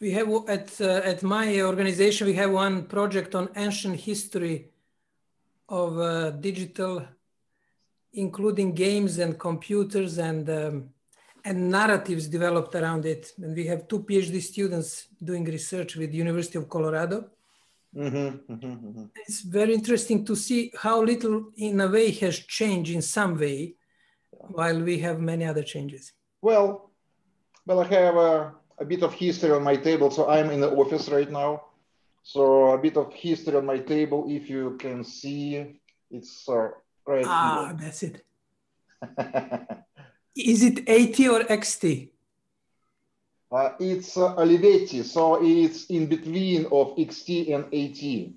we have at uh, at my organization we have one project on ancient history of uh, digital including games and computers and um, and narratives developed around it. And we have two phd students doing research with university of colorado. Mm-hmm, mm-hmm, mm-hmm. it's very interesting to see how little in a way has changed in some way while we have many other changes. Well well i have a a bit of history on my table. So I'm in the office right now. So a bit of history on my table. If you can see, it's uh, right Ah, here. that's it. Is it AT or XT? Uh, it's uh, Olivetti, so it's in between of XT and AT.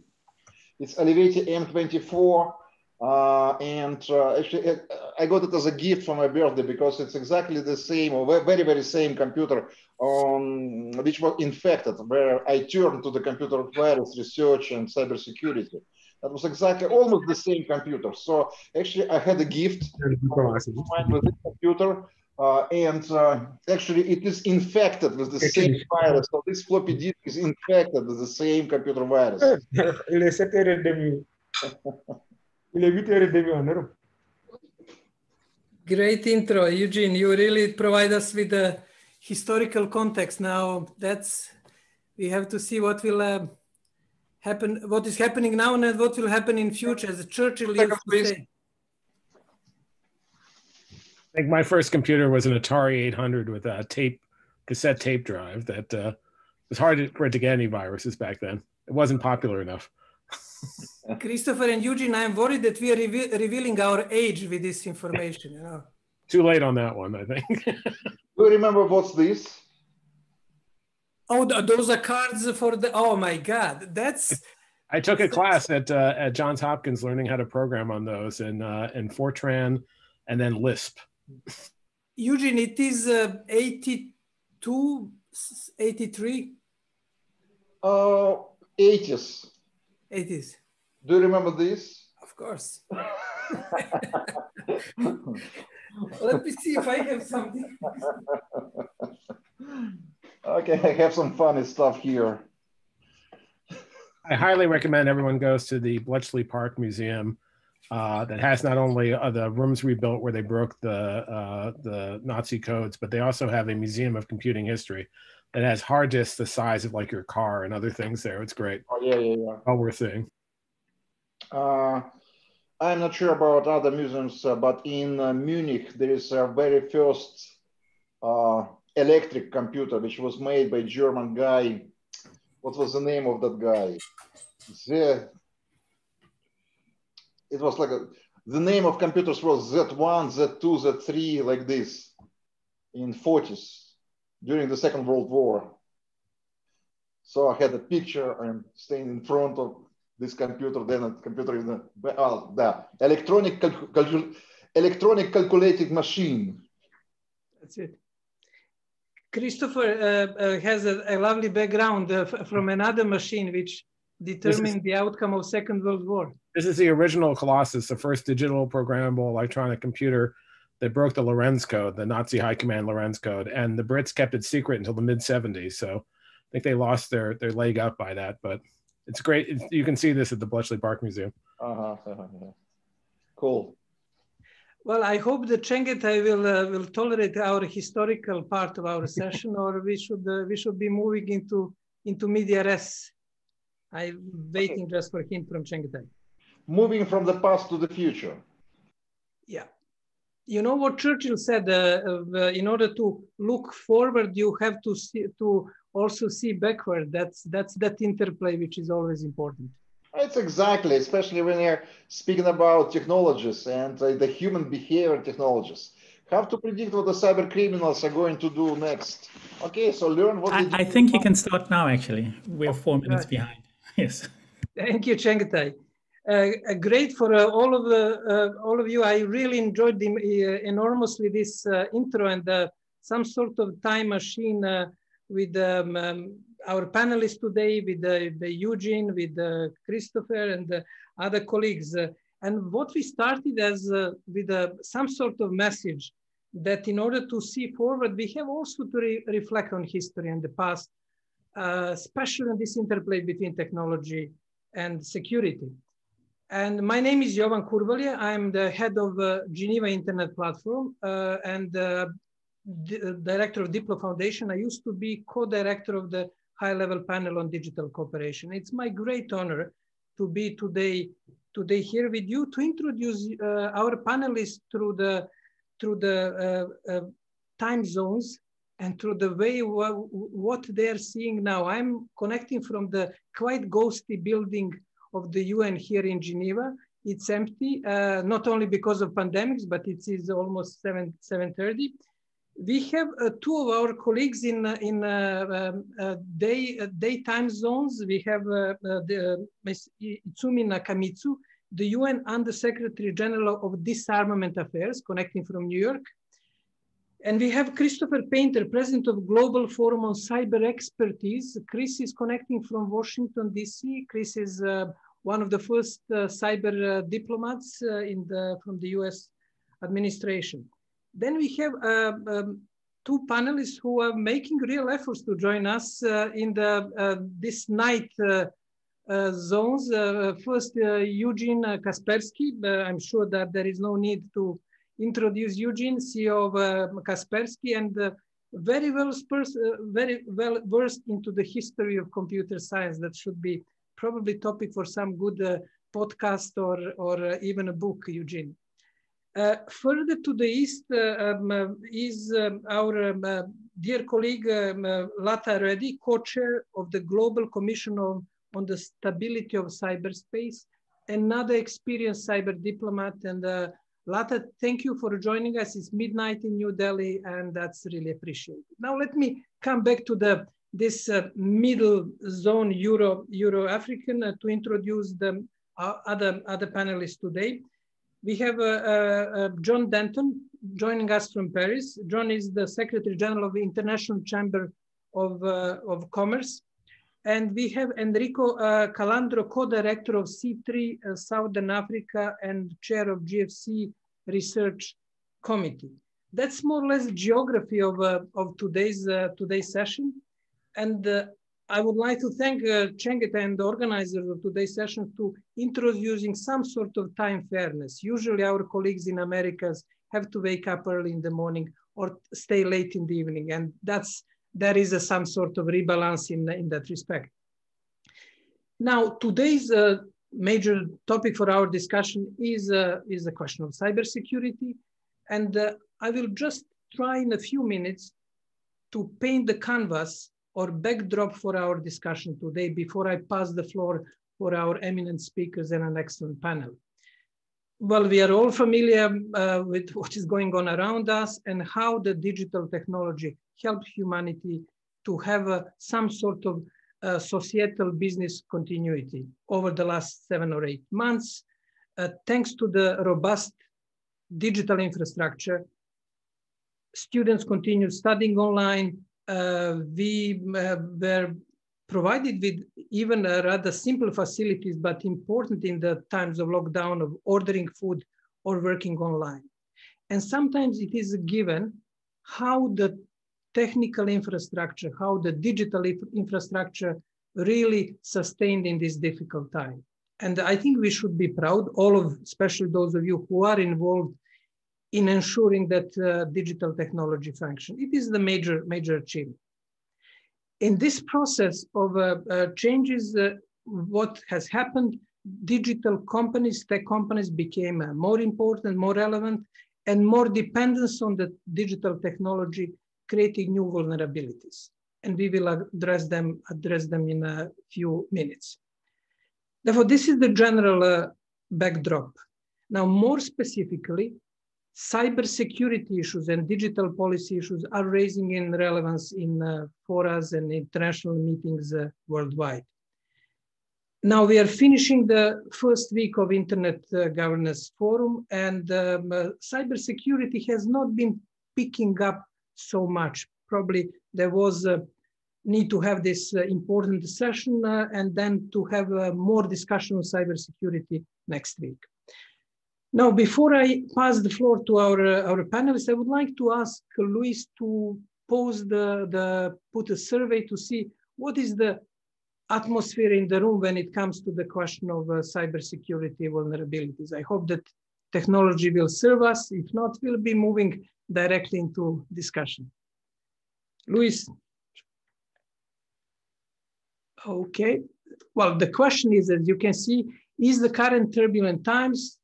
It's Olivetti M24 uh, and uh, actually, uh, I got it as a gift for my birthday because it's exactly the same, or very, very same computer um, which was infected, where I turned to the computer virus research and cybersecurity. That was exactly almost the same computer. So actually, I had a gift with this computer, uh, and uh, actually, it is infected with the same virus. So this floppy disk is infected with the same computer virus. Il est 8h30 en Europe. Great intro, Eugene. You really provide us with a historical context. Now that's we have to see what will uh, happen, what is happening now, and what will happen in future. As Churchill used to say. I think my first computer was an Atari 800 with a tape, cassette tape drive that uh, was hard to, to get any viruses back then. It wasn't popular enough. Christopher and Eugene, I am worried that we are revealing our age with this information. You know. Too late on that one, I think. Do you remember what's this? Oh, those are cards for the. Oh my God, that's. I took a class at uh, at Johns Hopkins learning how to program on those in uh, in Fortran, and then Lisp. Eugene, it is uh, 82, 83? Uh, 80s. 80s. Do you remember this? Of course. Let me see if I have something. okay, I have some funny stuff here. I highly recommend everyone goes to the Bletchley Park Museum. Uh, that has not only uh, the rooms rebuilt where they broke the uh, the Nazi codes, but they also have a museum of computing history that has hard disks the size of like your car and other things there. It's great. Oh yeah, yeah, yeah. All worth seeing. Uh, I'm not sure about other museums, uh, but in uh, Munich there is a very first uh, electric computer which was made by German guy. What was the name of that guy? The, it was like a, the name of computers was Z1, Z2, Z3, like this in 40s during the Second World War. So I had a picture. I'm staying in front of this computer, then a computer is the oh, the electronic calcul electronic calculating machine. That's it. Christopher uh, uh, has a, a, lovely background uh, from another machine which determined is, the outcome of Second World War. This is the original Colossus, the first digital programmable electronic computer that broke the Lorenz code, the Nazi high command Lorenz code, and the Brits kept it secret until the mid 70s. So I think they lost their their leg up by that, but it's great. It's, you can see this at the Bletchley Park Museum. Uh-huh, uh-huh. Cool. Well, I hope the Chengetai will uh, will tolerate our historical part of our session, or we should uh, we should be moving into into media res. I'm waiting okay. just for him from Chengetai. Moving from the past to the future. Yeah you know what Churchill said, uh, uh, in order to look forward, you have to see, to also see backward. That's, that's that interplay, which is always important. It's exactly, especially when you're speaking about technologies and uh, the human behavior technologies. Have to predict what the cyber criminals are going to do next. Okay, so learn what. I, I think you can start now. Actually, we're four minutes behind. Yes. Thank you, Chengetai. Uh, uh, great for uh, all of the all of you. I really enjoyed the, enormously this intro and some sort of time machine with um, um, our panelists today, with the Eugene, with Christopher, and other colleagues. and what we started as with some sort of message that in order to see forward, we have also to re reflect on history and the past uh, especially in this interplay between technology and security. And my name is Jovan Kurbalija. I'm the head of uh, Geneva Internet Platform uh, and uh, director of Diplo Foundation. I used to be co-director of the high-level panel on digital cooperation. It's my great honor to be today today here with you to introduce uh, our panelists through the through the uh, uh, time zones and through the way what they're seeing now. I'm connecting from the quite ghosty building of the UN here in Geneva. It's empty, uh, not only because of pandemics, but it is almost 7, 7.30. We have uh, two of our colleagues in, uh, in uh, um, uh, day, daytime zones. We have the, Izumi Nakamitsu, the UN Under Secretary General of Disarmament Affairs, connecting from New York. And we have Christopher Painter, President of Global Forum on Cyber Expertise. Chris is connecting from Washington, DC. Chris is uh, one of the first uh, cyber uh, diplomats uh, in the, from the US administration. Then we have uh, um, two panelists who are making real efforts to join us uh, in the this night zones. first, Eugene Kaspersky. I'm sure that there is no need to introduce Eugene, CEO of uh, Kaspersky, and uh, very well uh, very well versed into the history of computer science. That should be probably topic for some good uh, podcast or or uh, even a book, Eugene. Uh, further to the east um, is um, our um, dear colleague um, Latha Reddy, co-chair of the Global Commission on, on the Stability of Cyberspace, another experienced cyber diplomat and Latha, thank you for joining us. It's midnight in New Delhi, and that's really appreciated. Now let me come back to the this uh, middle zone Euro Euro African uh, to introduce the uh, other other panelists today. We have uh, uh, uh, John Denton joining us from Paris. John is the Secretary General of the International Chamber of of Commerce. And we have Enrico Calandro, co-director of C3 uh, Southern Africa and chair of GFC Research Committee. That's more or less geography of, of today's, today's session. And I would like to thank uh, Chengeta and the organizers of today's session to introducing some sort of time fairness. Usually our colleagues in Americas have to wake up early in the morning or stay late in the evening. And that's there is a, some sort of rebalance in, in that respect. Now, today's uh, major topic for our discussion is, uh, is the question of cybersecurity. And uh, I will just try in a few minutes to paint the canvas or backdrop for our discussion today before I pass the floor for our eminent speakers and an excellent panel. Well, we are all familiar uh, with what is going on around us and how the digital technology help humanity to have uh, some sort of uh, societal business continuity over the last seven or eight months. Uh, thanks to the robust digital infrastructure, students continue studying online. Uh, we uh, were provided with even rather simple facilities, but important in the times of lockdown of ordering food or working online. And sometimes it is given how the technical infrastructure, how the digital infrastructure really sustained in this difficult time. And I think we should be proud, all of, especially those of you who are involved in ensuring that uh, digital technology function. It is the major, major achievement. In this process of uh, uh, changes, uh, what has happened, digital companies, tech companies became uh, more important, more relevant, and more dependence on the digital technology creating new vulnerabilities. And we will address them, address them in a few minutes. Therefore, this is the general uh, backdrop. Now, more specifically, cybersecurity issues and digital policy issues are raising in relevance in uh, forums and international meetings uh, worldwide. Now we are finishing the first week of Internet uh, Governance Forum and um, uh, cybersecurity has not been picking up so much. Probably there was a need to have this uh, important session uh, and then to have more discussion on cybersecurity next week. Now, before I pass the floor to our, uh, our panelists, I would like to ask Luis to pose the, the, put a survey to see what is the atmosphere in the room when it comes to the question of uh, cybersecurity vulnerabilities? I hope that technology will serve us. If not, we'll be moving directly into discussion. Luis. Okay. Well, the question is, as you can see, is the current turbulent times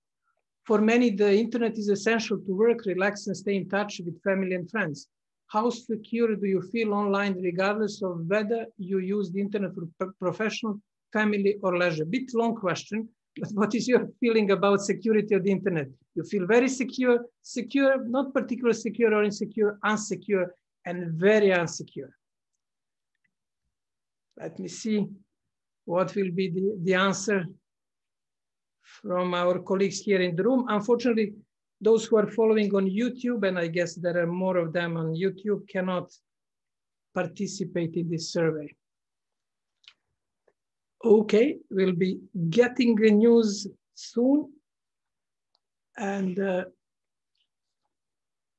for many, the internet is essential to work, relax, and stay in touch with family and friends. How secure do you feel online, regardless of whether you use the internet for professional, family, or leisure? Bit long question, but what is your feeling about security of the internet? You feel very secure, secure, not particularly secure or insecure, unsecure, and very unsecure. Let me see what will be the, the answer from our colleagues here in the room. Unfortunately, those who are following on YouTube, and I guess there are more of them on YouTube, cannot participate in this survey. Okay, we'll be getting the news soon. And uh,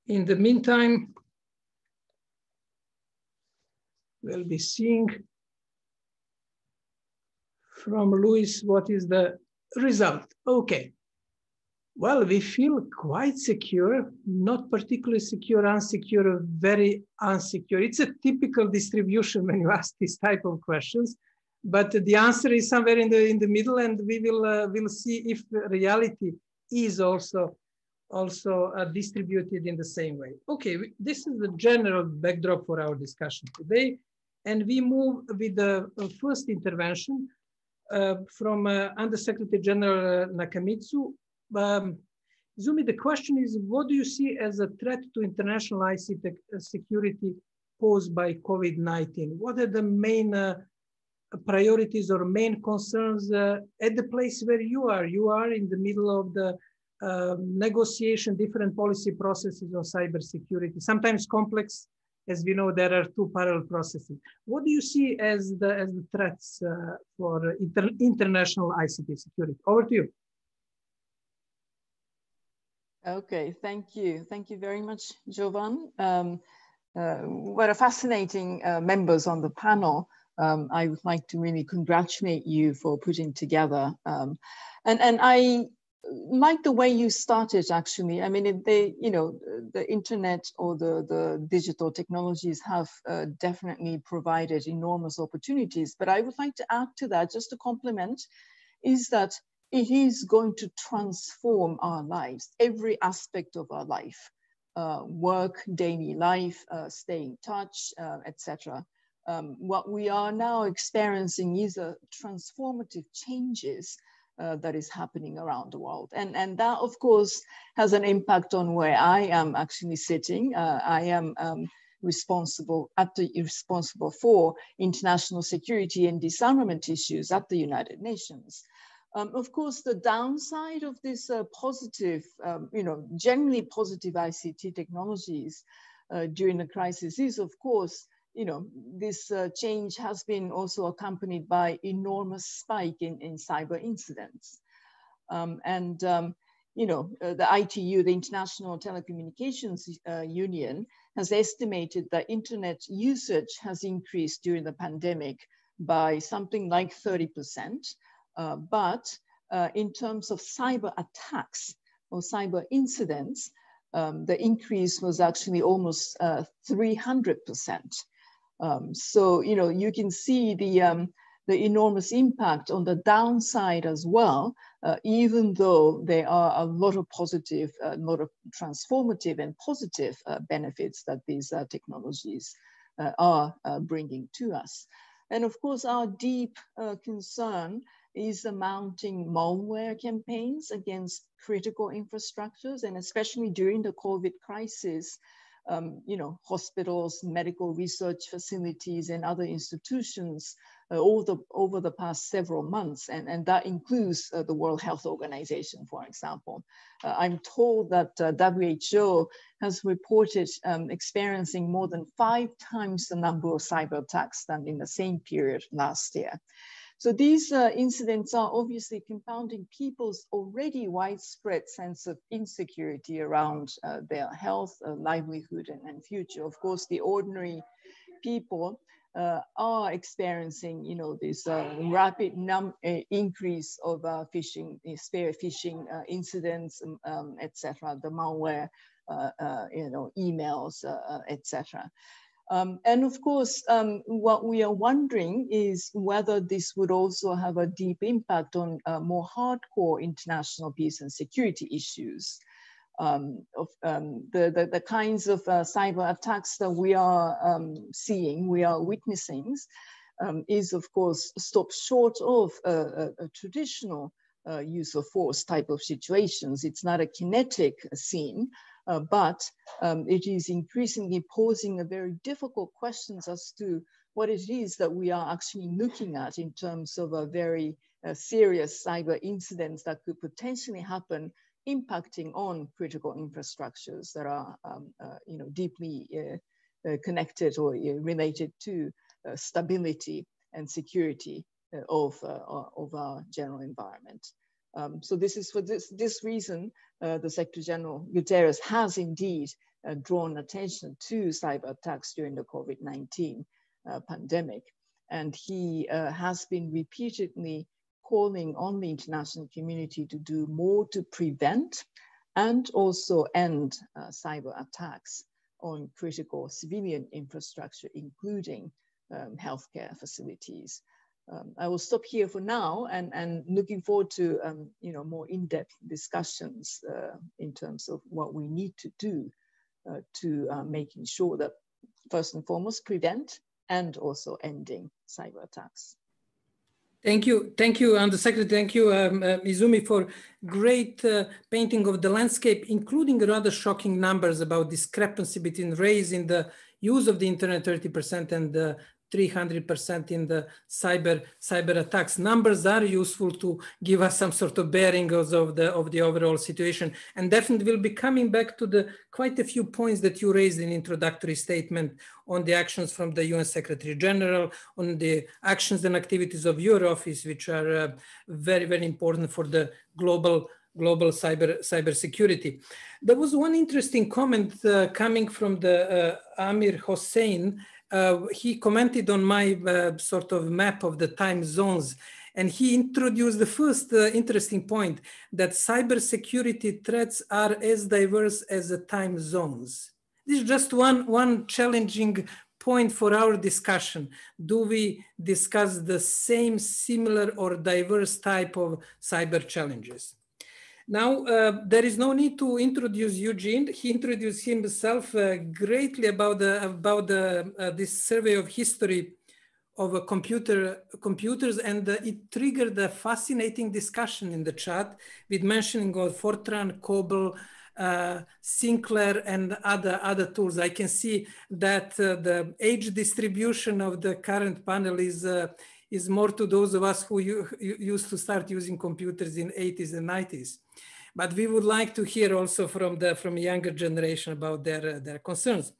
in the meantime, we'll be seeing from Luis what is the result. Okay. Well, we feel quite secure, not particularly secure, unsecure, very unsecure. It's a typical distribution when you ask this type of questions, but the answer is somewhere in the in the middle, and we will uh, will see if reality is also also uh, distributed in the same way. Okay, this is the general backdrop for our discussion today, and we move with the uh, first intervention from uh, Undersecretary General uh, Nakamitsu. Um, Zumi, the question is, what do you see as a threat to international ICT security posed by COVID-19? What are the main priorities or main concerns uh, at the place where you are. You are in the middle of the uh, negotiation, different policy processes on cybersecurity, sometimes complex, as we know, there are two parallel processes. What do you see as the, as the threats uh, for inter international ICT security? Over to you. Okay, thank you. Thank you very much, Jovan. Um, uh, what a fascinating uh, members on the panel. Um, I would like to really congratulate you for putting together. Um, and, and I like the way you started actually. I mean, they, you know, the internet or the, the digital technologies have uh, definitely provided enormous opportunities. But I would like to add to that, just to compliment is that it is going to transform our lives, every aspect of our life, uh, work, daily life, uh, stay in touch, uh, etc. Um, what we are now experiencing is a transformative changes uh, that is happening around the world. And, and that, of course, has an impact on where I am actually sitting. Uh, I am um, responsible at the responsible for international security and disarmament issues at the United Nations. Um, of course, the downside of this uh, positive, um, you know, generally positive ICT technologies uh, during the crisis is, of course, you know, this uh, change has been also accompanied by enormous spike in, in cyber incidents. Um, and, um, you know, uh, the ITU, the International Telecommunications uh, Union, has estimated that internet usage has increased during the pandemic by something like 30%. Uh, but uh, in terms of cyber attacks or cyber incidents, um, the increase was actually almost 300%. Uh, um, so, you know, you can see the, um, the enormous impact on the downside as well, uh, even though there are a lot of positive, a lot of transformative and positive uh, benefits that these uh, technologies uh, are uh, bringing to us. And of course, our deep uh, concern is the mounting malware campaigns against critical infrastructures, and especially during the COVID crisis, um, you know, hospitals, medical research facilities, and other institutions uh, over, the, over the past several months. And, and that includes uh, the World Health Organization, for example. Uh, I'm told that uh, WHO has reported um, experiencing more than five times the number of cyber attacks than in the same period last year. So these uh, incidents are obviously compounding people's already widespread sense of insecurity around uh, their health, uh, livelihood, and, and, future. Of course, the ordinary people uh, are experiencing, you know, this uh, rapid uh, increase of phishing, spear phishing incidents, um, um etc., the malware, you know, emails, etc. Um, and of course, um, what we are wondering is whether this would also have a deep impact on more hardcore international peace and security issues um, of um, the, the, the, kinds of uh, cyber attacks that we are um, seeing, we are witnessing, um, is of course stopped short of a, a, a traditional uh, use of force type of situations. It's not a kinetic scene, uh, but um, it is increasingly posing a very difficult questions as to what it is that we are actually looking at in terms of a very uh, serious cyber incidents that could potentially happen impacting on critical infrastructures that are um, uh, you know, deeply uh, uh connected or uh, related to stability and security of, of our general environment. Um, so this is for this, this reason, the Secretary General Guterres has indeed drawn attention to cyber attacks during the COVID-19 pandemic. And he has been repeatedly calling on the international community to do more to prevent and also end uh, cyber attacks on critical civilian infrastructure, including um, healthcare facilities. Um, I will stop here for now and, and looking forward to um, you know, more in-depth discussions uh, in terms of what we need to do uh, to uh, making sure that first and foremost prevent and also ending cyber attacks. Thank you, thank you, Undersecretary. Thank you, um, uh, Izumi, for great uh, painting of the landscape, including rather shocking numbers about discrepancy between raise in the use of the internet 30% and the 300% in the cyber cyber attacks. Numbers are useful to give us some sort of bearings of the of the overall situation, and definitely we'll be coming back to the quite a few points that you raised in introductory statement on the actions from the UN Secretary General, on the actions and activities of your office, which are uh, very very important for the global global cyber cyber security. There was one interesting comment uh, coming from the uh, Amir Hossein uh, he commented on my uh, sort of map of the time zones and he introduced the first uh, interesting point that cybersecurity threats are as diverse as the time zones. This is just one, one challenging point for our discussion. Do we discuss the same, similar, or diverse type of cyber challenges? Now, uh, there is no need to introduce Eugene. He introduced himself uh, greatly about, the, about the, uh, this survey of history of computer, computers and uh, it triggered a fascinating discussion in the chat with mentioning of Fortran, COBOL, uh, Sinclair and other, other tools. I can see that uh, the age distribution of the current panel is, is more to those of us who used to start using computers in 80s and 90s. But we would like to hear also from the from younger generation about their, uh, their concerns.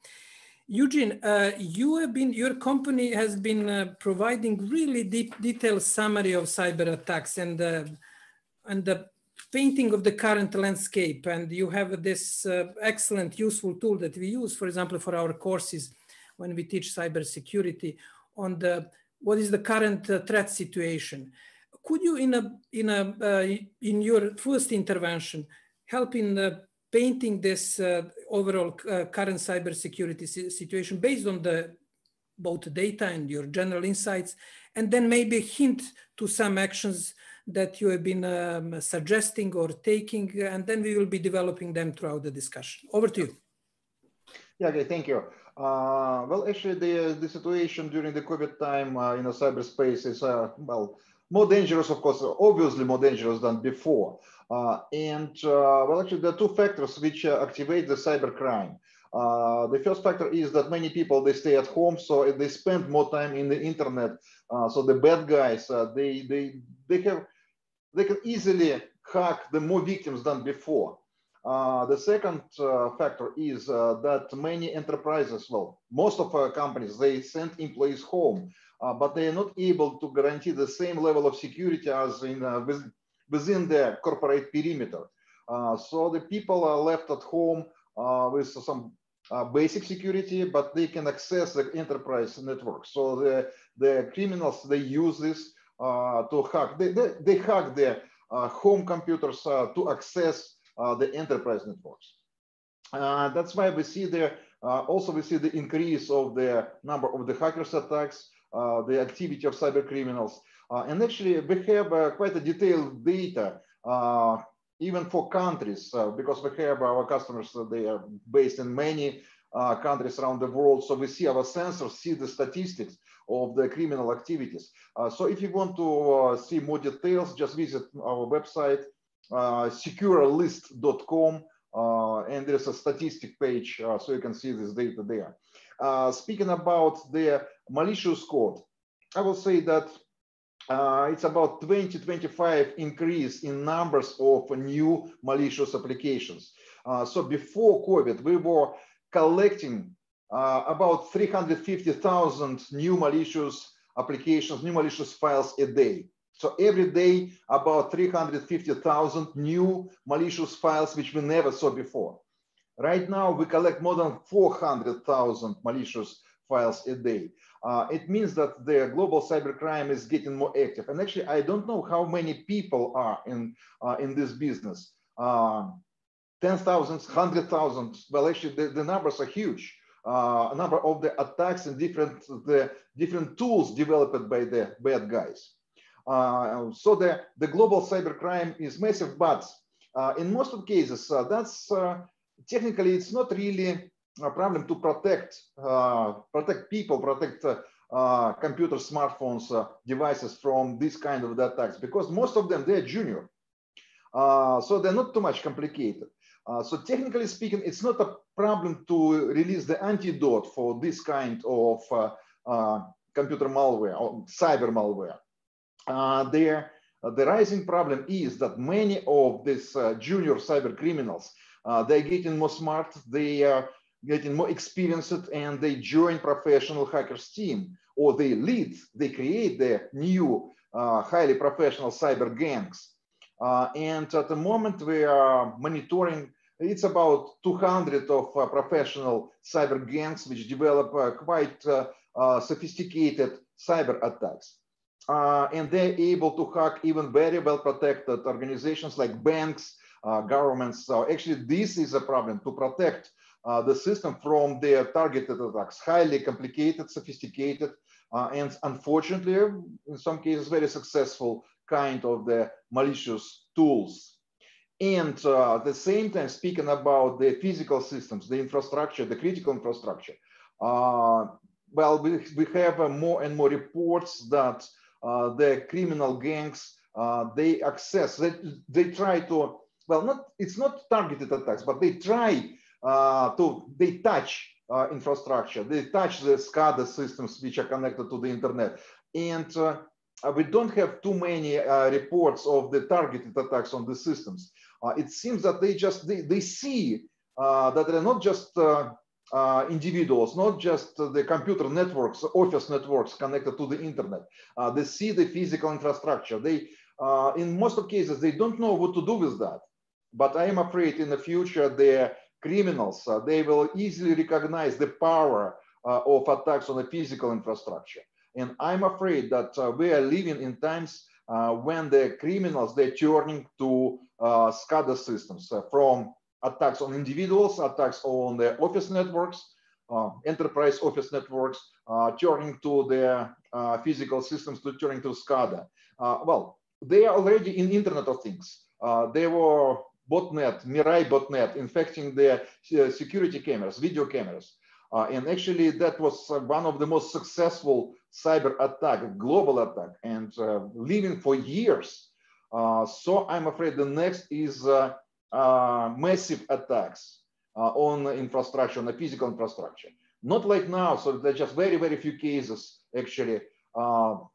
Eugene, uh, you have been, your company has been uh, providing really deep, detailed summary of cyber attacks and, uh, and the painting of the current landscape. And you have this uh, excellent, useful tool that we use, for example, for our courses when we teach cybersecurity on the, what is the current uh, threat situation could you, in a in a uh, in your first intervention, help in uh, painting this uh, overall uh, current cybersecurity situation based on the both data and your general insights, and then maybe a hint to some actions that you have been um, suggesting or taking, and then we will be developing them throughout the discussion. Over to you. Yeah, okay, thank you. Uh, well, actually, the the situation during the COVID time uh, in the cyberspace is uh, well more dangerous, of course, obviously more dangerous than before. Uh, and uh, well, actually, there are two factors which uh, activate the cybercrime. Uh, the first factor is that many people they stay at home, so they spend more time in the internet. Uh, so the bad guys uh, they they they have they can easily hack the more victims than before. The second factor is that many enterprises, well, most of our companies, they send employees home uh, but they are not able to guarantee the same level of security as in uh, within the corporate perimeter. Uh, so the people are left at home with some uh, basic security, but they can access the enterprise network. So the, the criminals, they use this uh, to hack, they, they, they hack their uh, home computers uh, to access uh, the enterprise networks. that's why we see there, also we see the increase of the number of the hackers attacks, the activity of cyber criminals. and actually we have quite a detailed data even for countries, uh, because we have our customers, uh, they are based in many uh, countries around the world. So we see our sensors, see the statistics of the criminal activities. Uh, so if you want to uh, see more details, just visit our website, uh, securelist.com, and there's a statistic page, so you can see this data there. speaking about the malicious code, I will say that uh, it's about 20, 25 increase in numbers of new malicious applications. Uh, so before COVID, we were collecting uh, about 350,000 new malicious applications, new malicious files a day. So every day, about 350,000 new malicious files, which we never saw before. Right now, we collect more than 400,000 malicious files a day uh, it means that the global cybercrime is getting more active. And actually, I don't know how many people are in, uh, in this business. Uh, 10,000, 100,000. Well, actually, the, the numbers are huge. Uh, number of the attacks and different the different tools developed by the bad guys. Uh, so the, the global cybercrime is massive, but uh, in most of cases, uh, that's uh, technically it's not really a problem to protect uh, protect people, protect uh, computer, smartphones, uh, devices from this kind of attacks because most of them they're junior, so they're not too much complicated. so technically speaking, it's not a problem to release the antidote for this kind of computer malware or cyber malware. There, the rising problem is that many of these uh, junior cyber criminals, uh, they're getting more smart, they are getting more experienced and they join professional hackers team or they lead, they create the new uh, highly professional cyber gangs. Uh, and at the moment we are monitoring, it's about 200 of uh, professional cyber gangs which develop uh, quite uh, uh, sophisticated cyber attacks. And they're able to hack even very well protected organizations like banks, governments. So actually this is a problem to protect uh, the system from their targeted attacks, highly complicated, sophisticated, uh, and unfortunately, in some cases, very successful kind of the malicious tools. And uh, at the same time, speaking about the physical systems, the infrastructure, the critical infrastructure, uh, well, we, we have uh, more and more reports that uh, Uh, the criminal gangs, uh, they access, they, they try to, well, not it's not targeted attacks, but they try uh, to they touch uh, infrastructure, they touch the SCADA systems which are connected to the internet. And uh, uh we don't have too many reports of the targeted attacks on the systems. it seems that they just, they, they see that they're not just uh, individuals, not just uh, the computer networks, office networks connected to the internet. Uh, they see the physical infrastructure. They, in most of cases, they don't know what to do with that. But I am afraid in the future, the criminals, uh, they will easily recognize the power uh, of attacks on the physical infrastructure. And I'm afraid that uh, we are living in times when the criminals, they're turning to SCADA systems from attacks on individuals, attacks on the office networks, uh, enterprise office networks, uh, turning to the uh, physical systems, to turning to SCADA. well, they are already in Internet of Things. they were botnet, Mirai botnet, infecting the uh, security cameras, video cameras. Uh, and actually that was uh, one of the most successful cyber attack, global attack, and uh, living for years. Uh, so I'm afraid the next is uh, massive attacks on infrastructure, on the physical infrastructure. Not like now, so there's just very, very few cases, actually,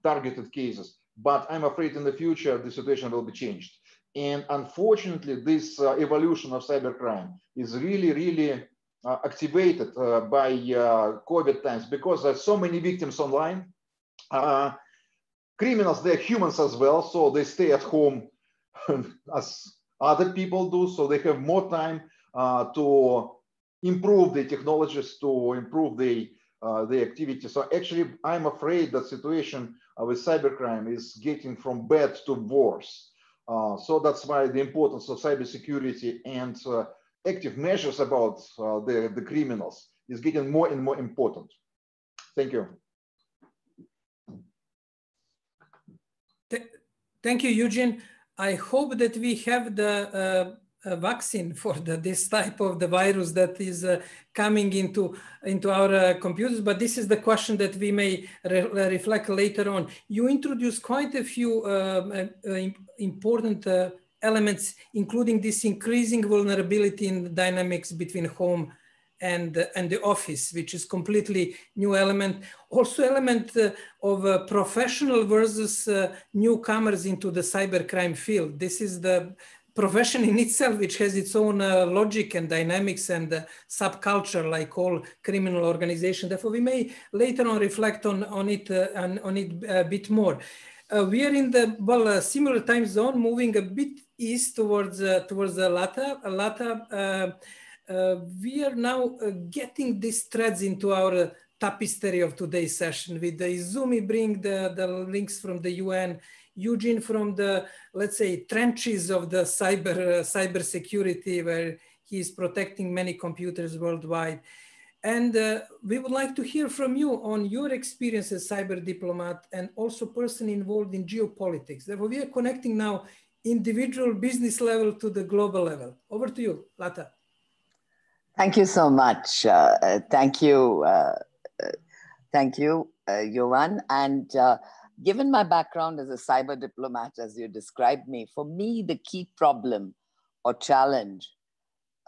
targeted cases. But I'm afraid in the future, the situation will be changed. And unfortunately, this uh, evolution of cybercrime is really, really uh, activated uh, by COVID times because there's so many victims online. Criminals, they're humans as well, so they stay at home as other people do, so they have more time uh, to improve the technologies to improve the uh, the activity. So actually, I'm afraid that situation with cybercrime is getting from bad to worse. Uh, so that's why the importance of cybersecurity and uh, active measures about uh, the, the criminals is getting more and more important. Thank you. Thank you, Eugene. I hope that we have the uh, vaccine for the, this type of the virus that is uh, coming into into our uh, computers but this is the question that we may re reflect later on. You introduced quite a few uh, uh, important uh, elements including this increasing vulnerability in dynamics between home and and the office which is completely new element also element of professional versus newcomers into the cybercrime field this is the profession in itself, which has its own uh, logic and dynamics and uh, subculture, like all criminal organizations. Therefore, we may later on reflect on, on it uh, and on it a bit more. Uh, we are in the well uh, similar time zone, moving a bit east towards uh, towards the Latha. Latha. We are now getting these threads into our tapestry of today's session with the Izumi bring the, the links from the UN Eugene from the, let's say, trenches of the cyber, uh, cyber security where he is protecting many computers worldwide. And uh, we would like to hear from you on your experience as cyber diplomat and also person involved in geopolitics. Therefore, we are connecting now individual business level to the global level. Over to you, Latha. Thank you so much. Uh, uh thank you. Uh, uh thank you, Jovan. And given my background as a cyber diplomat, as you described me, for me, the key problem or challenge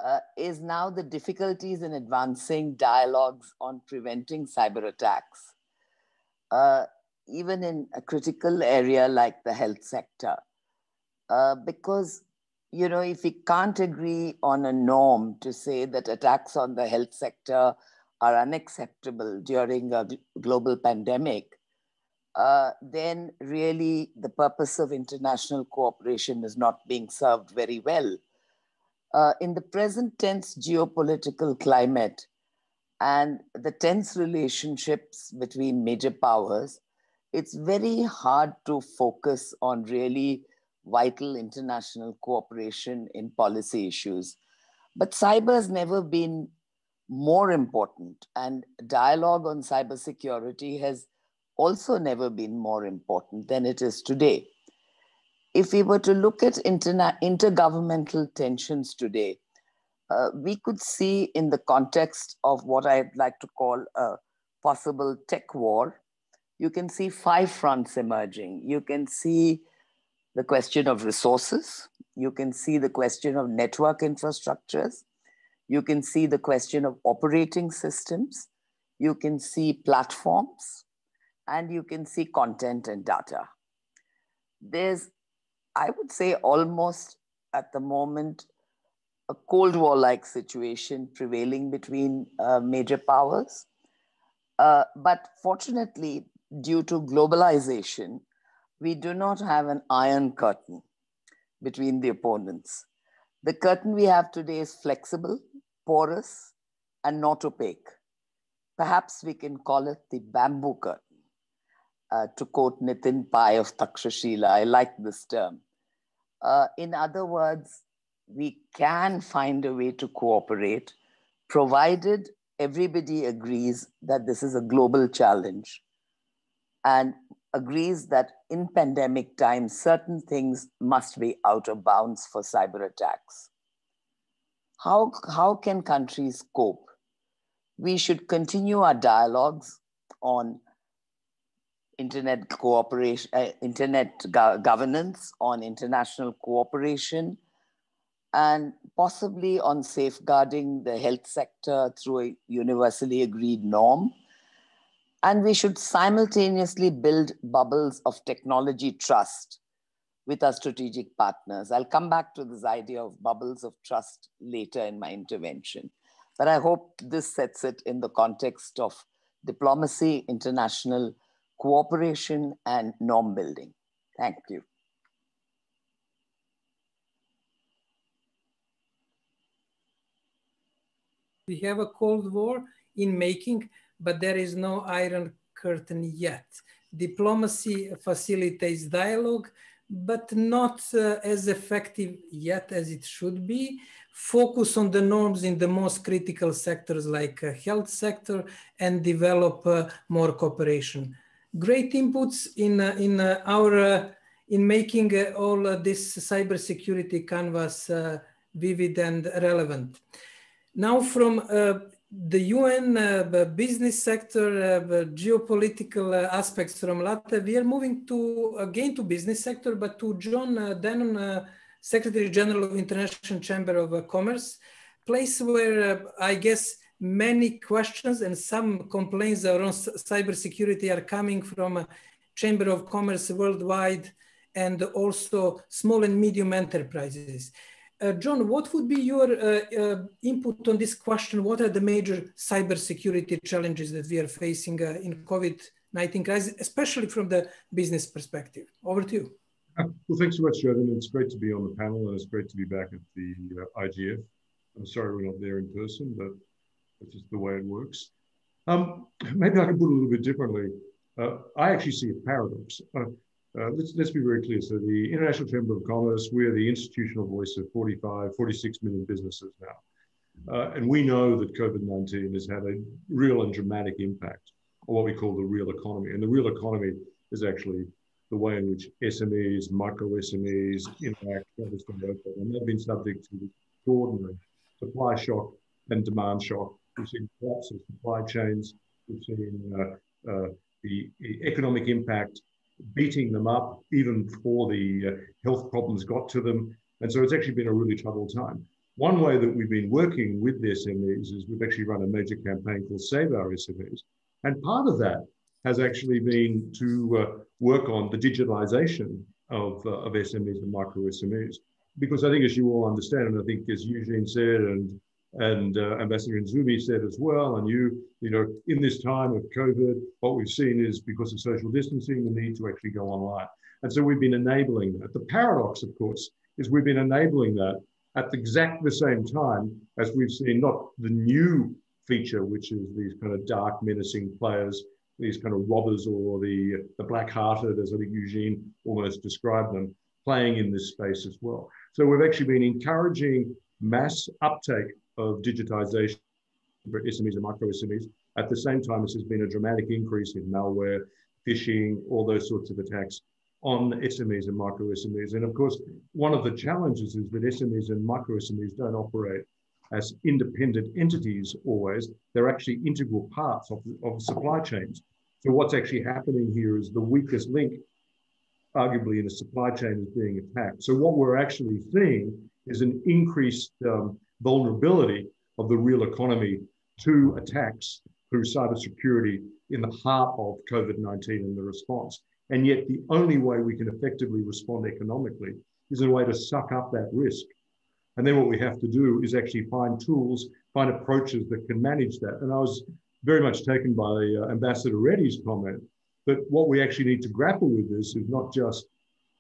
uh, is now the difficulties in advancing dialogues on preventing cyber attacks, uh, even in a critical area like the health sector. Uh, because, you know, if we can't agree on a norm to say that attacks on the health sector are unacceptable during a global pandemic, uh, then really the purpose of international cooperation is not being served very well. Uh, in the present tense geopolitical climate and the tense relationships between major powers, it's very hard to focus on really vital international cooperation in policy issues. But cyber has never been more important, and dialogue on cybersecurity has also never been more important than it is today. If we were to look at interna- intergovernmental tensions today, uh, we could see in the context of what I'd like to call a possible tech war, you can see five fronts emerging. You can see the question of resources, you can see the question of network infrastructures, you can see the question of operating systems, you can see platforms, and you can see content and data. There's, I would say, almost at the moment, a Cold War like situation prevailing between uh, major powers. Uh, but fortunately, due to globalization, we do not have an iron curtain between the opponents. The curtain we have today is flexible, porous, and not opaque. Perhaps we can call it the bamboo curtain uh, to quote Nitin Pai of Takshashila. I like this term. Uh, in other words, we can find a way to cooperate, provided everybody agrees that this is a global challenge and agrees that in pandemic times, certain things must be out of bounds for cyber attacks. How, how can countries cope? We should continue our dialogues on internet cooperation, uh, internet go governance, on international cooperation, and possibly on safeguarding the health sector through a universally agreed norm. And we should simultaneously build bubbles of technology trust with our strategic partners. I'll come back to this idea of bubbles of trust later in my intervention. But I hope this sets it in the context of diplomacy, international cooperation and norm building. Thank you. We have a Cold War in making, but there is no Iron Curtain yet. Diplomacy facilitates dialogue, but not uh, as effective yet as it should be. Focus on the norms in the most critical sectors like uh, health sector and develop uh, more cooperation. Great inputs in, uh, in uh, our, uh, in making all this cybersecurity canvas vivid and relevant. Now from the UN uh, business sector, uh, geopolitical uh, aspects from Latvia, we are moving to again to business sector, but to John uh, Denton, Secretary General of International Chamber of Commerce, place where I guess many questions and some complaints around cybersecurity are coming from Chamber of Commerce worldwide and also small and medium enterprises. Uh, John, what would be your uh, uh, input on this question? What are the major cybersecurity challenges that we are facing uh, in COVID-19 crisis, especially from the business perspective? Over to you. Uh, well, thanks so much, Jovan. It's great to be on the panel and it's great to be back at the uh, IGF. I'm sorry we're not there in person, but it's just the way it works. Um, maybe I can put it a little bit differently. I actually see a paradox. Uh, let's, let's be very clear. So the International Chamber of Commerce, we're the institutional voice of 45, 46 million businesses now. Uh, and we know that COVID-19 has had a real and dramatic impact on what we call the real economy. And the real economy is actually the way in which SMEs, micro SMEs interact, and they've been subject to extraordinary supply shock and demand shock. We've seen collapse of supply chains. We've seen uh, uh, the economic impact beating them up even before the uh, health problems got to them. And so it's actually been a really troubled time. One way that we've been working with the SMEs is we've actually run a major campaign called Save Our SMEs. And part of that has actually been to uh, work on the digitalization of, uh, of SMEs and micro SMEs. Because I think, as you all understand, and I think as Eugene said, and and uh, Ambassador Izumi said as well, and you, you know, in this time of COVID, what we've seen is because of social distancing, the need to actually go online. And so we've been enabling that. The paradox, of course, is we've been enabling that at the exact the same time as we've seen not the new feature, which is these kind of dark, menacing players, these kind of robbers or the, the black-hearted, as I think Eugene almost described them, playing in this space as well. So we've actually been encouraging mass uptake of digitization for SMEs and micro SMEs. At the same time, this has been a dramatic increase in malware, phishing, all those sorts of attacks on SMEs and micro SMEs. And of course, one of the challenges is that SMEs and micro SMEs don't operate as independent entities always. They're actually integral parts of, of supply chains. So what's actually happening here is the weakest link, arguably in the supply chain, is being attacked. So what we're actually seeing is an increased um, vulnerability of the real economy to attacks through cybersecurity in the heart of COVID 19 and the response. And yet, the only way we can effectively respond economically is in a way to suck up that risk. And then what we have to do is actually find tools, find approaches that can manage that. And I was very much taken by uh, Ambassador Reddy's comment that what we actually need to grapple with this is not just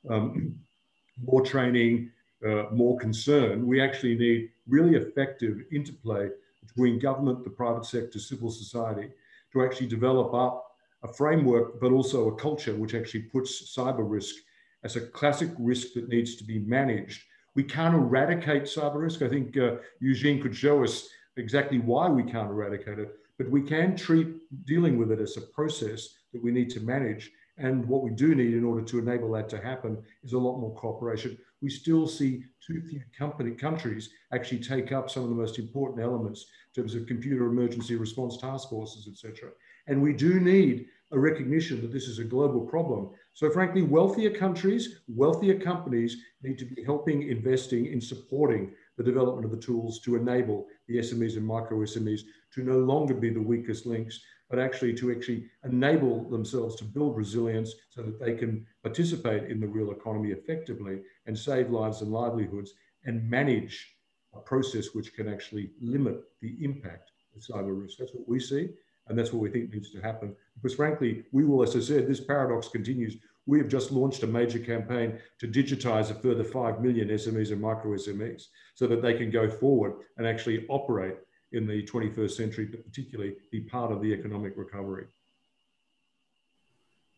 um, more training, uh, more concern. We actually need really effective interplay between government, the private sector, civil society to actually develop up a framework, but also a culture which actually puts cyber risk as a classic risk that needs to be managed. We can't eradicate cyber risk. I think uh, Eugene could show us exactly why we can't eradicate it, but we can treat dealing with it as a process that we need to manage. And what we do need in order to enable that to happen is a lot more cooperation we still see too few company, countries actually take up some of the most important elements in terms of computer emergency response task forces, etc. And we do need a recognition that this is a global problem. So frankly, wealthier countries, wealthier companies need to be helping, investing in supporting the development of the tools to enable the SMEs and micro SMEs to no longer be the weakest links, but actually to actually enable themselves to build resilience so that they can participate in the real economy effectively and save lives and livelihoods and manage a process which can actually limit the impact of cyber risk. That's what we see. And that's what we think needs to happen. Because frankly, we will, as I said, this paradox continues. We have just launched a major campaign to digitize a further 5 million SMEs and micro SMEs so that they can go forward and actually operate in the 21st century, but particularly be part of the economic recovery.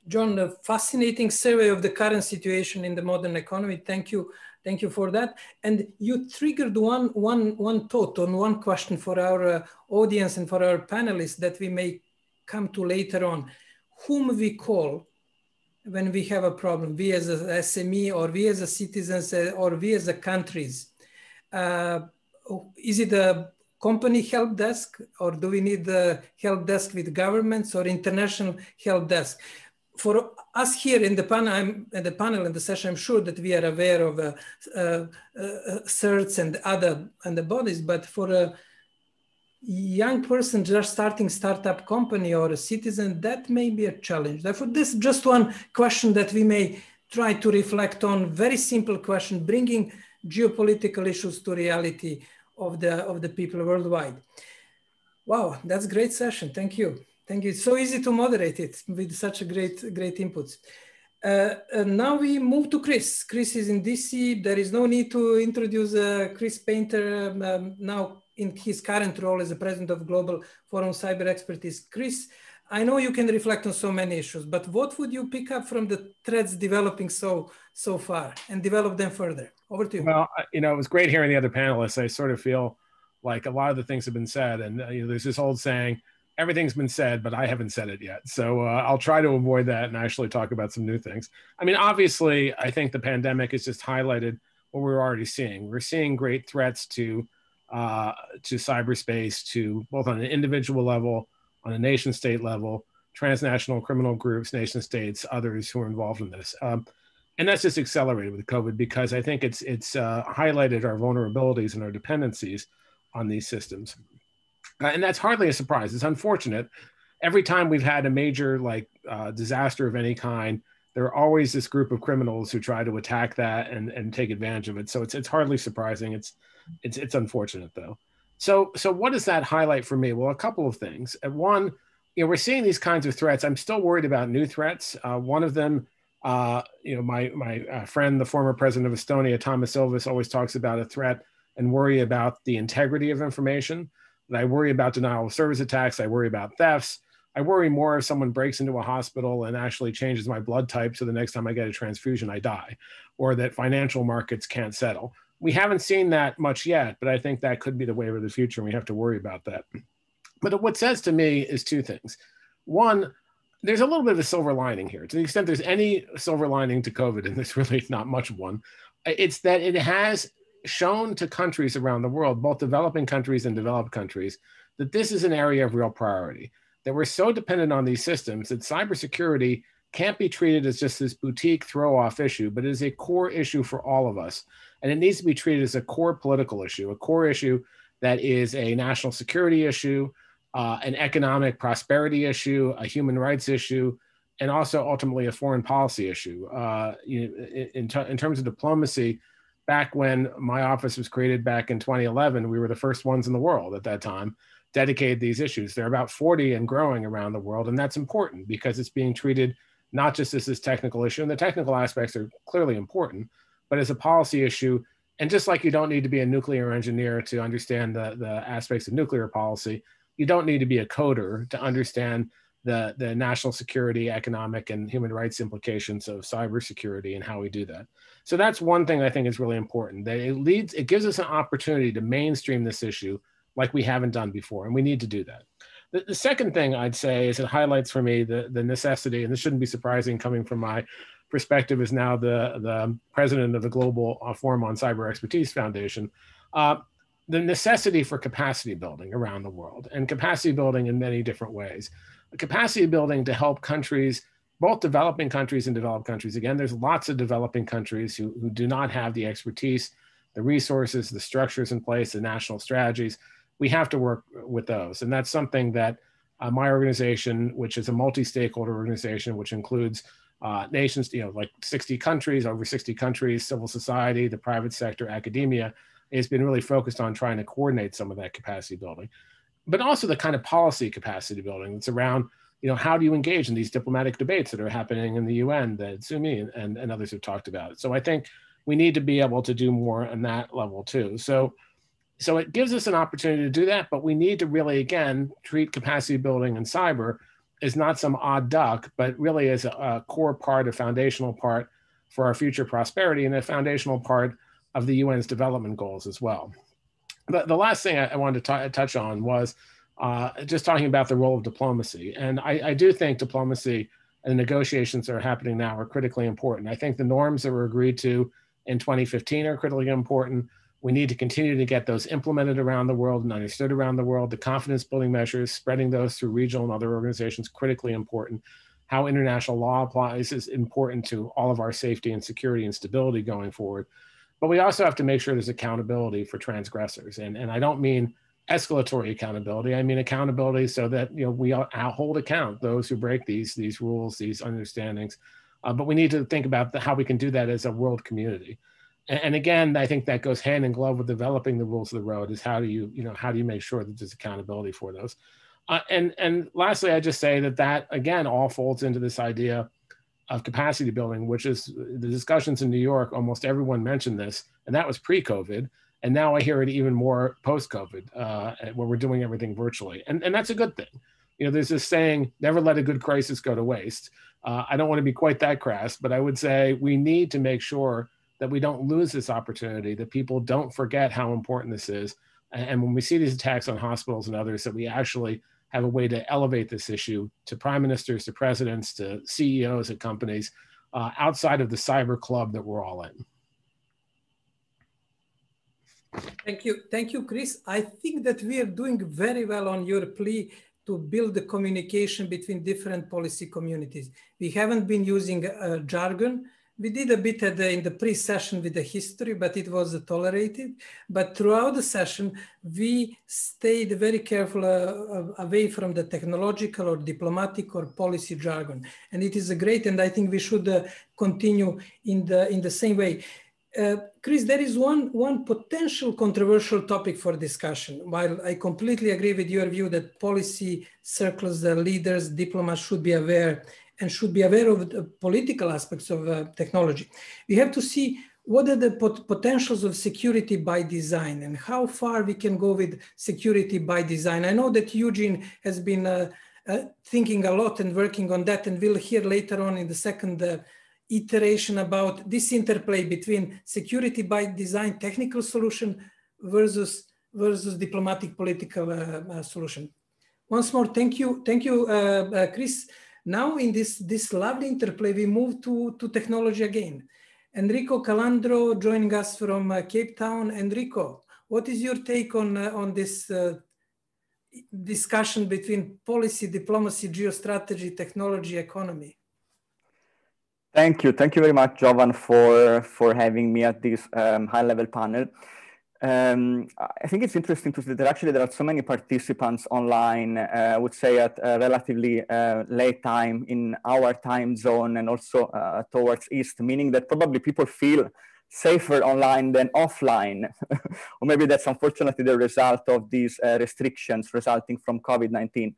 John, a fascinating survey of the current situation in the modern economy. Thank you. Thank you for that. And you triggered one, one, one thought on one question for our uh, audience and for our panelists that we may come to later on. Whom we call when we have a problem, we as a SME or we as a citizens uh, or we as a countries. Uh, is it a company help desk or do we need the help desk with governments or international help desk? For us here in the panel, I'm, in the panel in the session, I'm sure that we are aware of uh, uh, uh, CERTs and other and the bodies, but for a young person just starting startup company or a citizen, that may be a challenge. Therefore, this is just one question that we may try to reflect on. Very simple question, bringing geopolitical issues to reality of the of the people worldwide. Wow, that's great session. Thank you. Thank you. It's so easy to moderate it with such a great great inputs. Uh, uh, now we move to Chris. Chris is in DC. There is no need to introduce uh, Chris Painter um, um, now in his current role as the president of Global Forum Cyber Expertise. Chris, I know you can reflect on so many issues, but what would you pick up from the threads developing so so far and develop them further? Over to you. Well, you know, it was great hearing the other panelists. I sort of feel like a lot of the things have been said, and uh, you know, there's this old saying, "Everything's been said, but I haven't said it yet." So uh, I'll try to avoid that and actually talk about some new things. I mean, obviously, I think the pandemic has just highlighted what we're already seeing. We're seeing great threats to uh, to cyberspace, to both on an individual level on a nation state level, transnational criminal groups, nation states, others who are involved in this. Um, and that's just accelerated with COVID because I think it's it's uh, highlighted our vulnerabilities and our dependencies on these systems, uh, and that's hardly a surprise. It's unfortunate. Every time we've had a major like uh, disaster of any kind, there are always this group of criminals who try to attack that and, and take advantage of it. So it's it's hardly surprising. It's it's it's unfortunate though. So, so what does that highlight for me? Well, a couple of things. One, you know, we're seeing these kinds of threats. I'm still worried about new threats. Uh, one of them, uh, you know, my my uh, friend, the former president of Estonia, Toomas Ilves, always talks about a threat and worry about the integrity of information. And I worry about denial of service attacks. I worry about thefts. I worry more if someone breaks into a hospital and actually changes my blood type so the next time I get a transfusion, I die, or that financial markets can't settle we haven't seen that much yet, but I think that could be the wave of the future, and we have to worry about that. But what says to me is two things. One, there's a little bit of a silver lining here. To the extent there's any silver lining to COVID, and there's really not much one, uh, it's that it has shown to countries around the world, both developing countries and developed countries, that this is an area of real priority. That we're so dependent on these systems that cybersecurity can't be treated as just this boutique throw off issue, but is a core issue for all of us. And it needs to be treated as a core political issue, a core issue that is a national security issue, uh, an economic prosperity issue, a human rights issue, and also ultimately a foreign policy issue. Uh, in, in, in terms of diplomacy, back when my office was created back in 2011, we were the first ones in the world at that time dedicated these issues. They're about 40 and growing around the world, and that's important because it's being treated not just as this technical issue, and the technical aspects are clearly important, but as a policy issue. And just like you don't need to be a nuclear engineer to understand the, the aspects of nuclear policy, you don't need to be a coder to understand the, the national security, economic, and human rights implications of cybersecurity and how we do that. So that's one thing I think is really important. That it leads, it gives us an opportunity to mainstream this issue like we haven't done before, and we need to do that. The, the second thing I'd say is it highlights for me the, the necessity, and this shouldn't be surprising coming from my perspective is now the, the president of the Global Forum on Cyber Expertise Foundation, uh, the necessity for capacity building around the world and capacity building in many different ways. Capacity building to help countries, both developing countries and developed countries. Again, there's lots of developing countries who, who do not have the expertise, the resources, the structures in place, the national strategies. We have to work with those. And that's something that uh, my organization, which is a multi-stakeholder organization, which includes uh, nations, you know, like 60 countries, over 60 countries, civil society, the private sector, academia, has been really focused on trying to coordinate some of that capacity building, but also the kind of policy capacity building that's around, you know, how do you engage in these diplomatic debates that are happening in the UN that Izumi and, and others have talked about. So I think we need to be able to do more on that level too. So So it gives us an opportunity to do that, but we need to really, again, treat capacity building and cyber as not some odd duck, but really as a, a core part, a foundational part for our future prosperity and a foundational part of the UN's development goals as well. The, the last thing I, wanted to touch on was uh, just talking about the role of diplomacy. And I, I do think diplomacy and the negotiations that are happening now are critically important. I think the norms that were agreed to in 2015 are critically important. We need to continue to get those implemented around the world and understood around the world. The confidence building measures, spreading those through regional and other organizations, critically important. How international law applies is important to all of our safety and security and stability going forward. But we also have to make sure there's accountability for transgressors. And, and I don't mean escalatory accountability. I mean accountability so that you know we hold account those who break these these rules, these understandings. Uh, but we need to think about the, how we can do that as a world community. And, and, again, I think that goes hand in glove with developing the rules of the road. Is how do you you know how do you make sure that there's accountability for those? Uh, and and lastly, I just say that that again all folds into this idea of capacity building, which is the discussions in New York. Almost everyone mentioned this, and that was pre-COVID. And now I hear it even more post-COVID, uh, where we're doing everything virtually, and and that's a good thing. You know, there's this saying, "Never let a good crisis go to waste." Uh, I don't want to be quite that crass, but I would say we need to make sure that we don't lose this opportunity, that people don't forget how important this is, and when we see these attacks on hospitals and others, that we actually have a way to elevate this issue to prime ministers, to presidents, to CEOs at companies uh, outside of the cyber club that we're all in. Thank you. Thank you, Chris. I think that we are doing very well on your plea to build the communication between different policy communities. We haven't been using uh, jargon. We did a bit the, in the pre-session with the history, but it was tolerated. But throughout the session, we stayed very careful uh, away from the technological or diplomatic or policy jargon. And it is a great, and I think we should uh, continue in the, in the same way. Uh, Chris, there is one, one potential controversial topic for discussion. While I completely agree with your view that policy circles, the leaders, diplomats should be aware and should be aware of the political aspects of uh, technology. We have to see what are the pot potentials of security by design and how far we can go with security by design. I know that Eugene has been uh, uh, thinking a lot and working on that, and we'll hear later on in the second uh, iteration about this interplay between security by design technical solution versus versus diplomatic political uh, uh, solution. Once more, thank you, thank you, Chris. Now in this this lovely interplay, we move to to technology again. Enrico Calandro joining us from uh, Cape Town. Enrico, what is your take on uh, on this discussion between policy, diplomacy, geostrategy, technology, economy? Thank you. Thank you very much, Jovan, for, for having me at this um, high-level panel. Um, I think it's interesting to see that actually there are so many participants online, uh, I would say at a relatively uh, late time in our time zone and also uh, towards East, meaning that probably people feel safer online than offline. or maybe that's unfortunately the result of these uh, restrictions resulting from COVID-19.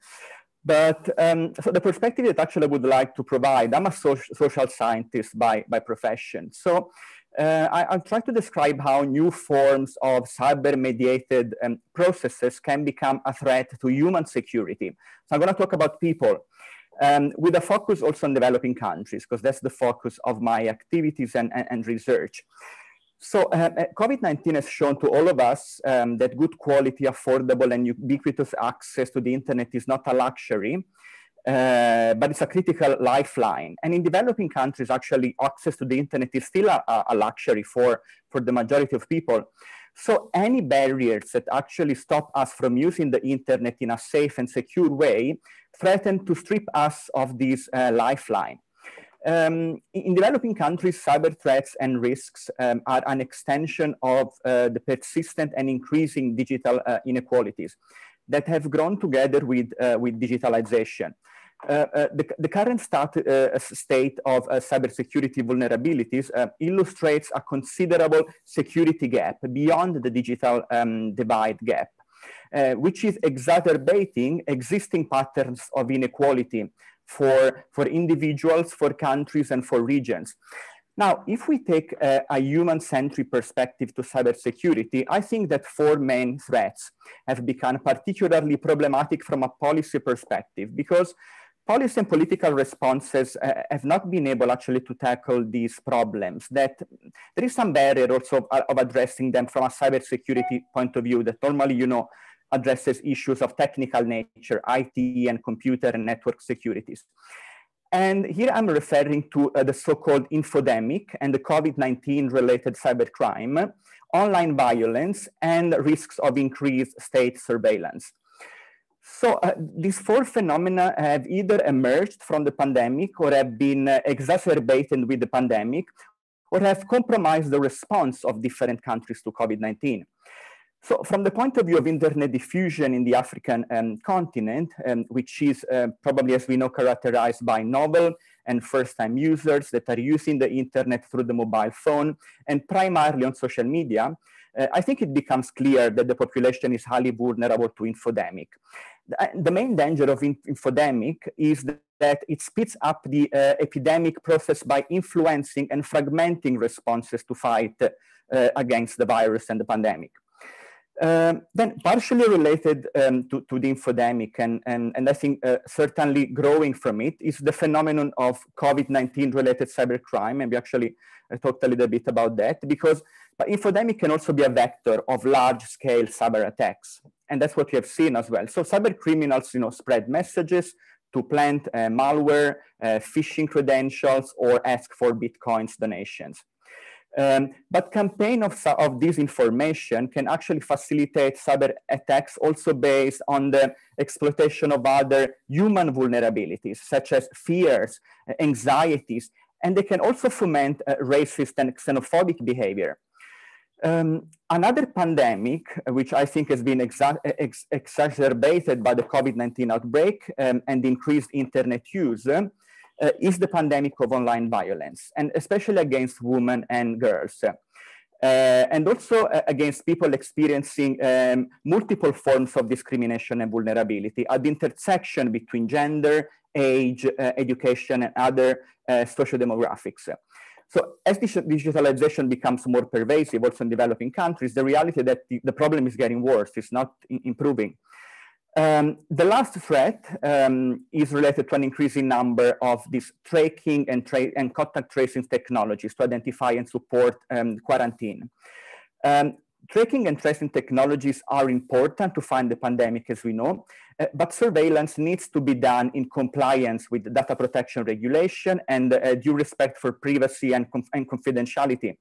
But um, so the perspective that actually I would like to provide, I'm a so social scientist by, by profession. So uh, I, will try to describe how new forms of cyber-mediated um, processes can become a threat to human security. So I'm going to talk about people um, with a focus also on developing countries, because that's the focus of my activities and, and, and research. So uh, uh COVID-19 has shown to all of us um, that good quality, affordable and ubiquitous access to the internet is not a luxury, uh, but it's a critical lifeline. And in developing countries, actually access to the internet is still a, a luxury for, for the majority of people. So any barriers that actually stop us from using the internet in a safe and secure way threaten to strip us of this uh, lifeline. Um, in developing countries, cyber threats and risks um, are an extension of uh, the persistent and increasing digital uh, inequalities that have grown together with, uh, with digitalization. Uh, uh, the, the, current start, uh, state of cybersecurity vulnerabilities illustrates a considerable security gap beyond the digital um, divide gap. Uh, which is exacerbating existing patterns of inequality for, for individuals, for countries, and for regions. Now, if we take a, a human-centric perspective to cybersecurity, I think that four main threats have become particularly problematic from a policy perspective because policy and political responses uh, have not been able actually to tackle these problems that there is some barrier also of, of, addressing them from a cybersecurity point of view that normally you know addresses issues of technical nature IT and computer and network securities and here I'm referring to uh, the so-called infodemic and the COVID-19 related cybercrime, online violence, and risks of increased state surveillance. So uh, these four phenomena have either emerged from the pandemic or have been uh, exacerbated with the pandemic or have compromised the response of different countries to COVID-19. So from the point of view of internet diffusion in the African um, continent, um, which is uh, probably, as we know, characterized by novel and first-time users that are using the internet through the mobile phone and primarily on social media, uh, I think it becomes clear that the population is highly vulnerable to infodemic. The, main danger of infodemic is that it speeds up the uh, epidemic process by influencing and fragmenting responses to fight uh, against the virus and the pandemic. Um, then partially related um, to, to, the infodemic and, and, and I think uh, certainly growing from it is the phenomenon of COVID-19 related cybercrime. And we actually uh, talked a little bit about that because infodemic can also be a vector of large scale cyber attacks. And that's what we have seen as well. So cyber criminals, you know, spread messages to plant uh, malware, uh, phishing credentials, or ask for Bitcoins donations. Um, but campaign of, of disinformation can actually facilitate cyber attacks also based on the exploitation of other human vulnerabilities, such as fears, anxieties, and they can also foment uh, racist and xenophobic behavior. Um, another pandemic, which I think has been exa ex exacerbated by the COVID-19 outbreak um, and increased internet use, uh, is the pandemic of online violence, and especially against women and girls. Uh, and also uh, against people experiencing um, multiple forms of discrimination and vulnerability at the intersection between gender, age, uh, education, and other uh, social demographics. So as digitalization becomes more pervasive also in developing countries, the reality that the, problem is getting worse, it's not improving. Um, the last threat um, is related to an increasing number of these tracking and, tra and contact tracing technologies to identify and support um, quarantine. Tracking and tracing technologies are important to find the pandemic, as we know, uh, but surveillance needs to be done in compliance with data protection regulation and uh, due respect for privacy and, and confidentiality.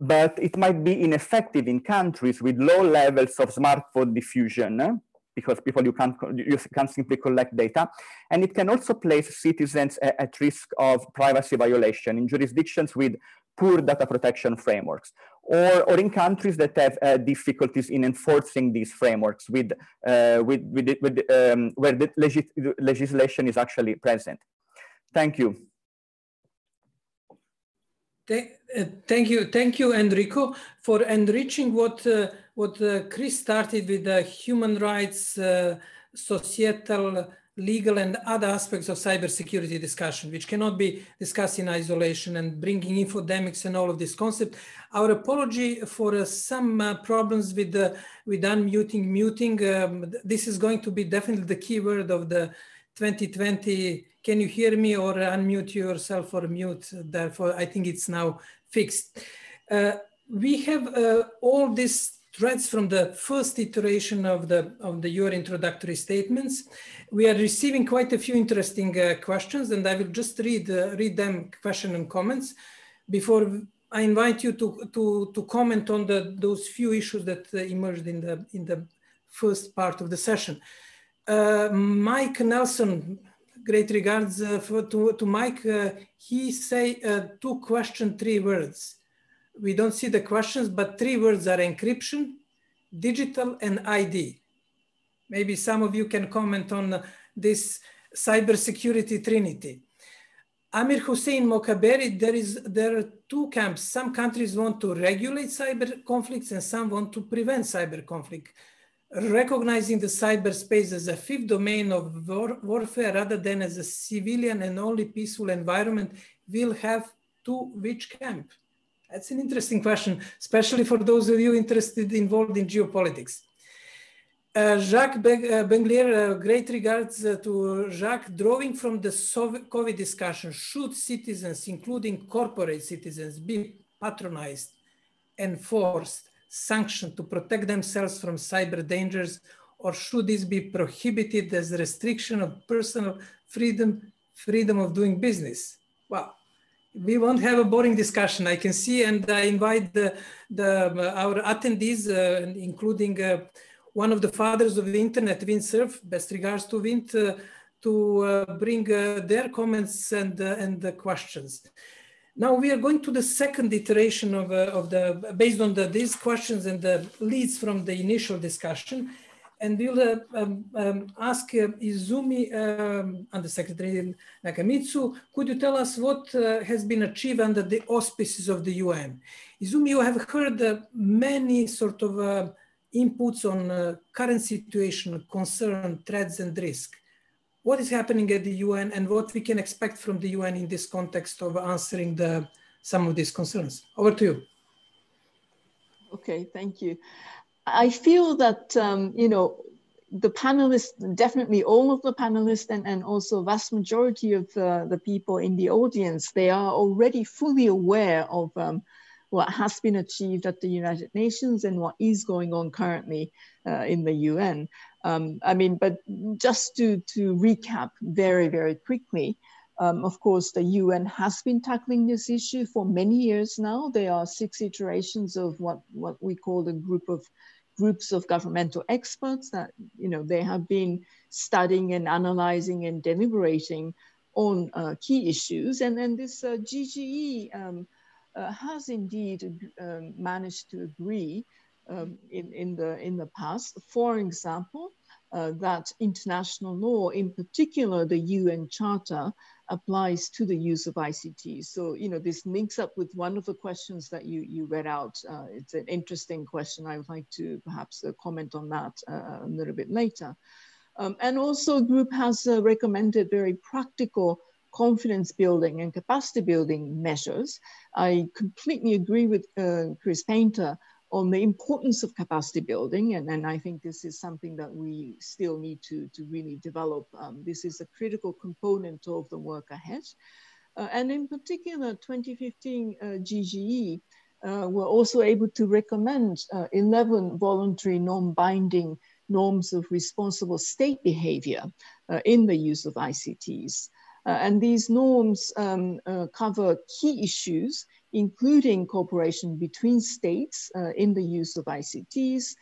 But it might be ineffective in countries with low levels of smartphone diffusion because people you can't you can't simply collect data and it can also place citizens at risk of privacy violation in jurisdictions with poor data protection frameworks or, or in countries that have uh, difficulties in enforcing these frameworks with, uh, with, with, with um, where the legis legislation is actually present. Thank you. Thank, uh, you, thank you, Enrico, for enriching what uh, what uh, Chris started with the human rights, societal, legal, and other aspects of cybersecurity discussion, which cannot be discussed in isolation and bringing infodemics and all of this concept. Our apology for uh, some uh, problems with the with unmuting, muting. Um, this is going to be definitely the keyword of the 2020 can you hear me or unmute yourself or mute? Therefore, I think it's now fixed. Uh, we have uh, all these threads from the first iteration of the of the your introductory statements. We are receiving quite a few interesting uh, questions, and I will just read uh, read them question and comments before I invite you to to to comment on the those few issues that uh, emerged in the in the first part of the session. Uh, Mike Nelson great regards uh, for, to, to Mike. Uh, he say two question, three words. We don't see the questions, but three words are encryption, digital, and ID. Maybe some of you can comment on this cybersecurity trinity. Amir Hussein Mokaberi, there is there are two camps. Some countries want to regulate cyber conflicts and some want to prevent cyber conflict recognizing the cyberspace as a fifth domain of war warfare rather than as a civilian and only peaceful environment will have to which camp? That's an interesting question, especially for those of you interested involved in geopolitics. Uh, Jacques uh, Beglinger, uh, great regards uh, to Jacques, drawing from the COVID discussion, should citizens, including corporate citizens, be patronized, enforced, sanctioned to protect themselves from cyber dangers, or should this be prohibited as a restriction of personal freedom, freedom of doing business? Well, we won't have a boring discussion. I can see, and I invite the, the our attendees, uh, including uh, one of the fathers of the internet, Vint best regards to Vint, uh, to uh, bring uh, their comments and, uh, and the questions. Now we are going to the second iteration of, uh, of the, based on the, these questions and the leads from the initial discussion. And we'll uh, um, um, ask Izumi um, Secretary Nakamitsu, could you tell us what has been achieved under the auspices of the UN? Izumi, you have heard many sort of inputs on uh, current situation, concern, threats and risk. What is happening at the UN and what we can expect from the UN in this context of answering the, some of these concerns? Over to you. Okay, thank you. I feel that, um, you know, the panelists, definitely all of the panelists and, and also vast majority of uh, the people in the audience, they are already fully aware of um, what has been achieved at the United Nations and what is going on currently uh, in the UN. Um, I mean, but just to, to recap very, very quickly, um, of course, the UN has been tackling this issue for many years now. There are six iterations of what, what we call the group of groups of governmental experts that, you know, they have been studying and analyzing and deliberating on uh, key issues. And then this uh, GGE um, uh, has indeed um, managed to agree um, in, in, the, in the past. For example, uh, that international law, in particular the UN Charter, applies to the use of ICT. So, you know, this links up with one of the questions that you, you read out. Uh, it's an interesting question. I would like to perhaps uh, comment on that uh, a little bit later. Um, and also, group has uh, recommended very practical confidence building and capacity building measures. I completely agree with uh, Chris Painter on the importance of capacity building. And, and I think this is something that we still need to, to really develop. Um, this is a critical component of the work ahead. Uh, and in particular, 2015 uh, GGE uh, were also able to recommend uh, 11 voluntary non-binding norms of responsible state behavior uh, in the use of ICTs. Uh, and these norms um, cover key issues, including cooperation between states uh, in the use of ICTs,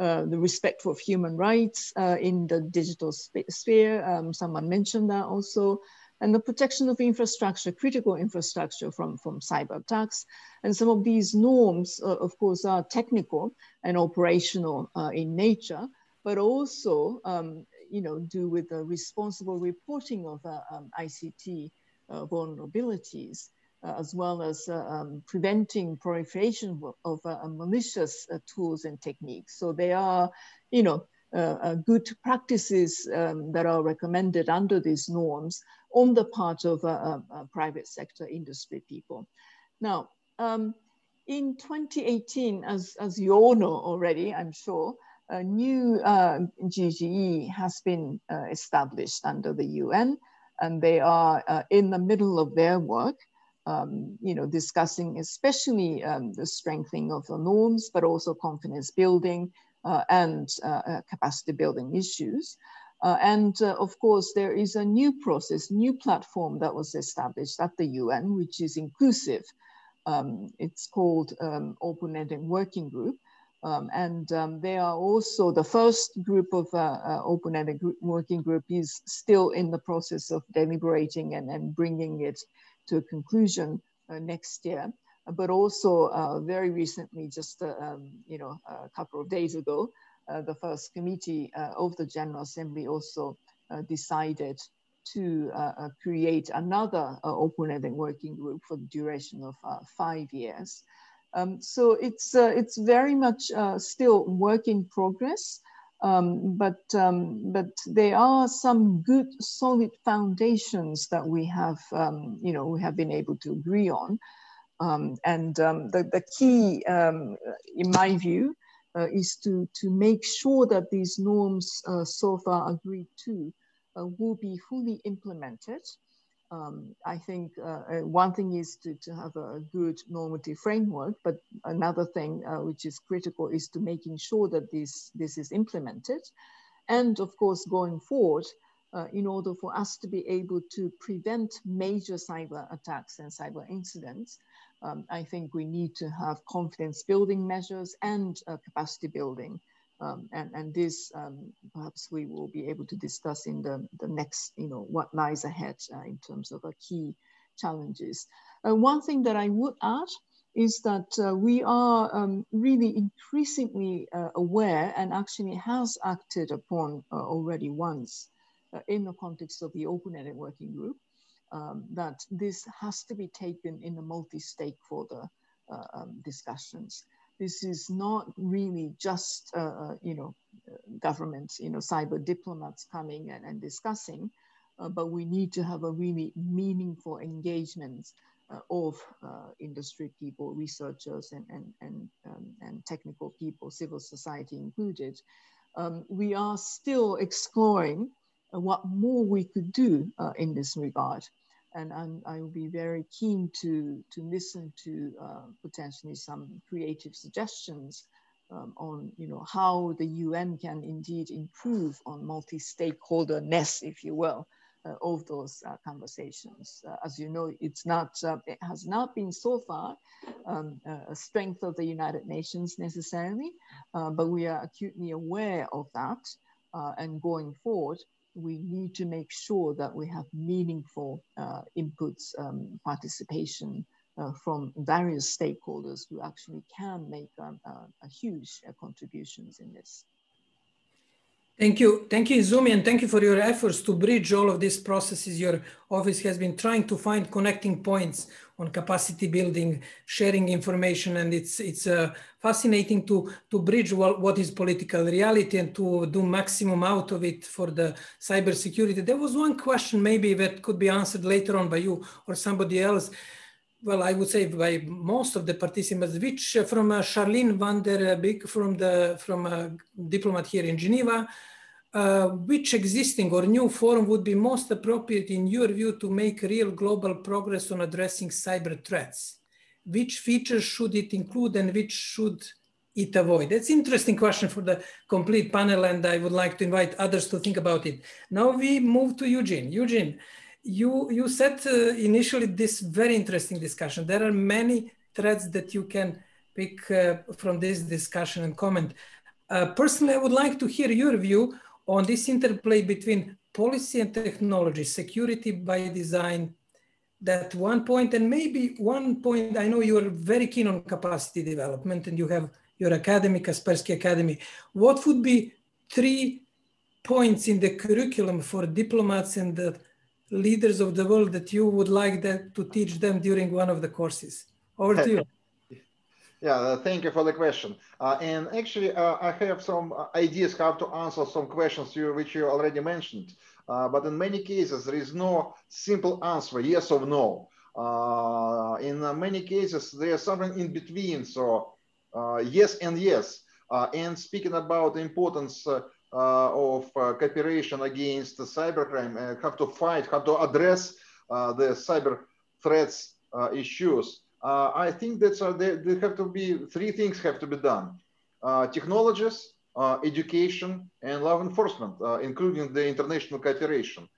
uh, the respect for human rights uh, in the digital sphere, um, someone mentioned that also, and the protection of infrastructure, critical infrastructure from, from cyber attacks. And some of these norms, uh, of course, are technical and operational in nature, but also um, you know, do with the responsible reporting of uh, um, ICT uh, vulnerabilities, uh, as well as um, preventing proliferation of malicious tools and techniques. So they are, you know, uh, good practices um, that are recommended under these norms on the part of uh, uh, private sector industry people. Now, um, in 2018, as, as you all know already, I'm sure, a new uh, GGE has been uh, established under the UN, and they are uh, in the middle of their work, um, you know, discussing especially um, the strengthening of the norms, but also confidence building uh, and uh, uh, capacity building issues. and of course, there is a new process, new platform that was established at the UN, which is inclusive. Um, it's called um, Open Ended Working Group. Um, and um, they are also the first group of uh, uh, open ended working group is still in the process of deliberating and, and bringing it to a conclusion uh, next year. But also uh, very recently, just uh, um, you know a couple of days ago, the first committee of the General Assembly also decided to create another open ended working group for the duration of five years. Um, so it's, uh, it's very much uh, still work in progress. Um, but um, but there are some good solid foundations that we have um, you know we have been able to agree on, um, and um, the the key um, in my view uh, is to to make sure that these norms uh, so far agreed to uh, will be fully implemented um, I think uh, uh, one thing is to, to have a good normative framework, but another thing uh, which is critical is to making sure that this, this is implemented. And of course, going forward, uh, in order for us to be able to prevent major cyber attacks and cyber incidents, um, I think we need to have confidence building measures and uh, capacity building um, and, and this um, perhaps we will be able to discuss in the, the next, you know, what lies ahead uh, in terms of uh, key challenges. Uh, one thing that I would add is that uh, we are um, really increasingly uh, aware and actually has acted upon uh, already once in the context of the Open Working Group, um, that this has to be taken in the multi-stakeholder um, discussions this is not really just, uh, uh you know, governments, you know, cyber diplomats coming and, and discussing, uh, but we need to have a really meaningful engagement uh, of uh, industry people, researchers, and, and, and, um, and technical people, civil society included. Um, we are still exploring uh, what more we could do in this regard and I'm, I will be very keen to, to listen to uh, potentially some creative suggestions um, on you know, how the UN can indeed improve on multi-stakeholderness, if you will, uh, of those uh, conversations. Uh, as you know, it's not, uh, it has not been so far um, a strength of the United Nations necessarily, uh, but we are acutely aware of that. and going forward, we need to make sure that we have meaningful uh, inputs, um, participation uh, from various stakeholders who actually can make um, uh, a huge uh, contributions in this. Thank you. Thank you, Izumi, and thank you for your efforts to bridge all of these processes. Your office has been trying to find connecting points on capacity building, sharing information, and it's it's uh, fascinating to to bridge what, what is political reality and to do maximum out of it for the cybersecurity. There was one question maybe that could be answered later on by you or somebody else well, I would say by most of the participants, which uh, from uh, Charlene van der Beek from the from a diplomat here in Geneva, uh, which existing or new forum would be most appropriate in your view to make real global progress on addressing cyber threats? Which features should it include and which should it avoid? That's interesting question for the complete panel and I would like to invite others to think about it. Now we move to Eugene. Eugene, you you said uh, initially this very interesting discussion. There are many threads that you can pick uh, from this discussion and comment. Uh, personally, I would like to hear your view on this interplay between policy and technology, security by design. That one point, and maybe one point. I know you are very keen on capacity development, and you have your academy, Kaspersky Academy. What would be three points in the curriculum for diplomats and the leaders of the world that you would like that to teach them during one of the courses? Over to you. Yeah, uh, thank you for the question. Uh, and actually, uh, I have some uh, ideas how to answer some questions you, which you already mentioned. Uh, but in many cases, there is no simple answer, yes or no. Uh, in many cases, there's something in between. So yes and yes. and speaking about the importance Uh, of uh, cooperation against cybercrime, uh, how to fight, how to address uh, the cyber threats uh, issues. I think that there, there have to be three things have to be done: technologies, education, and law enforcement, including the international cooperation.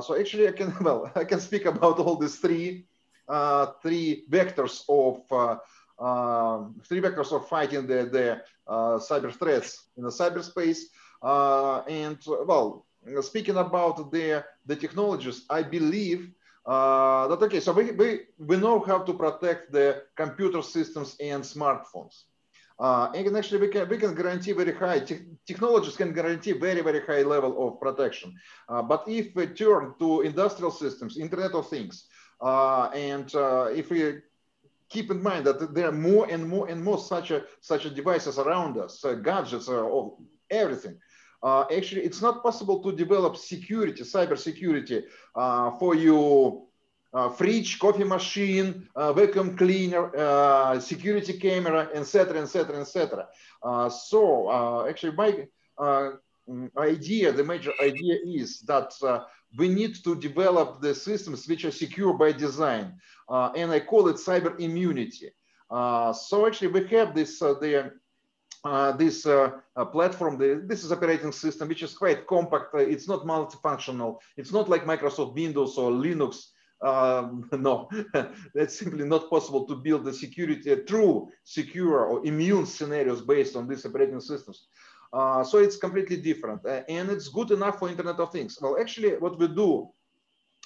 so actually, I can well, I can speak about all these three three vectors of uh, um, three vectors of fighting the, the uh, cyber threats in the cyberspace. Uh, and well, speaking about the, the technologies, I believe uh, that, okay, so we, we, we know how to protect the computer systems and smartphones. Uh, and actually we can, we can guarantee very high, te technologies can guarantee very, very high level of protection. Uh, but if we turn to industrial systems, Internet of Things, uh, and uh, if we keep in mind that there are more and more and more such a, such a devices around us, gadgets, everything, uh, actually it's not possible to develop security, cyber security uh, for your uh, fridge, coffee machine, uh, vacuum cleaner, uh, security camera, etc., etc., etc. so actually, my idea, the major idea is that we need to develop the systems which are secure by design, and I call it cyber immunity. so actually, we have this the uh, this uh, uh, platform, the, this is operating system, which is quite compact. it's not multifunctional. It's not like Microsoft Windows or Linux. Um, no, that's simply not possible to build the security, true secure or immune scenarios based on these operating systems. Uh, so it's completely different uh, and it's good enough for Internet of Things. Well, actually what we do,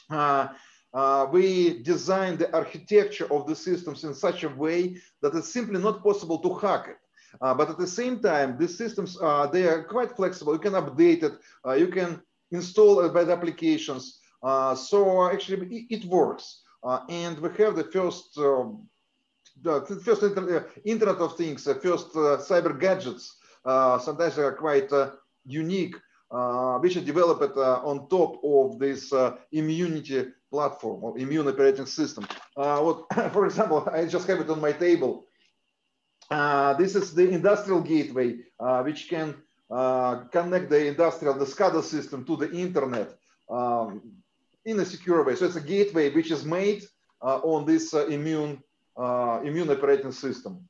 uh, we design the architecture of the systems in such a way that it's simply not possible to hack it. Uh, but at the same time, these systems, uh, they are quite flexible. You can update it. Uh, you can install bad applications. so actually, it, it works. and we have the first, the first inter Internet of Things, the first cyber gadgets. Sometimes they are quite unique, which are developed on top of this immunity platform or immune operating system. what, for example, I just have it on my table. Uh, this is the industrial gateway, uh, which can uh, connect the industrial, the SCADA system to the internet um, in a secure way. So it's a gateway which is made uh, on this uh, immune, immune operating system.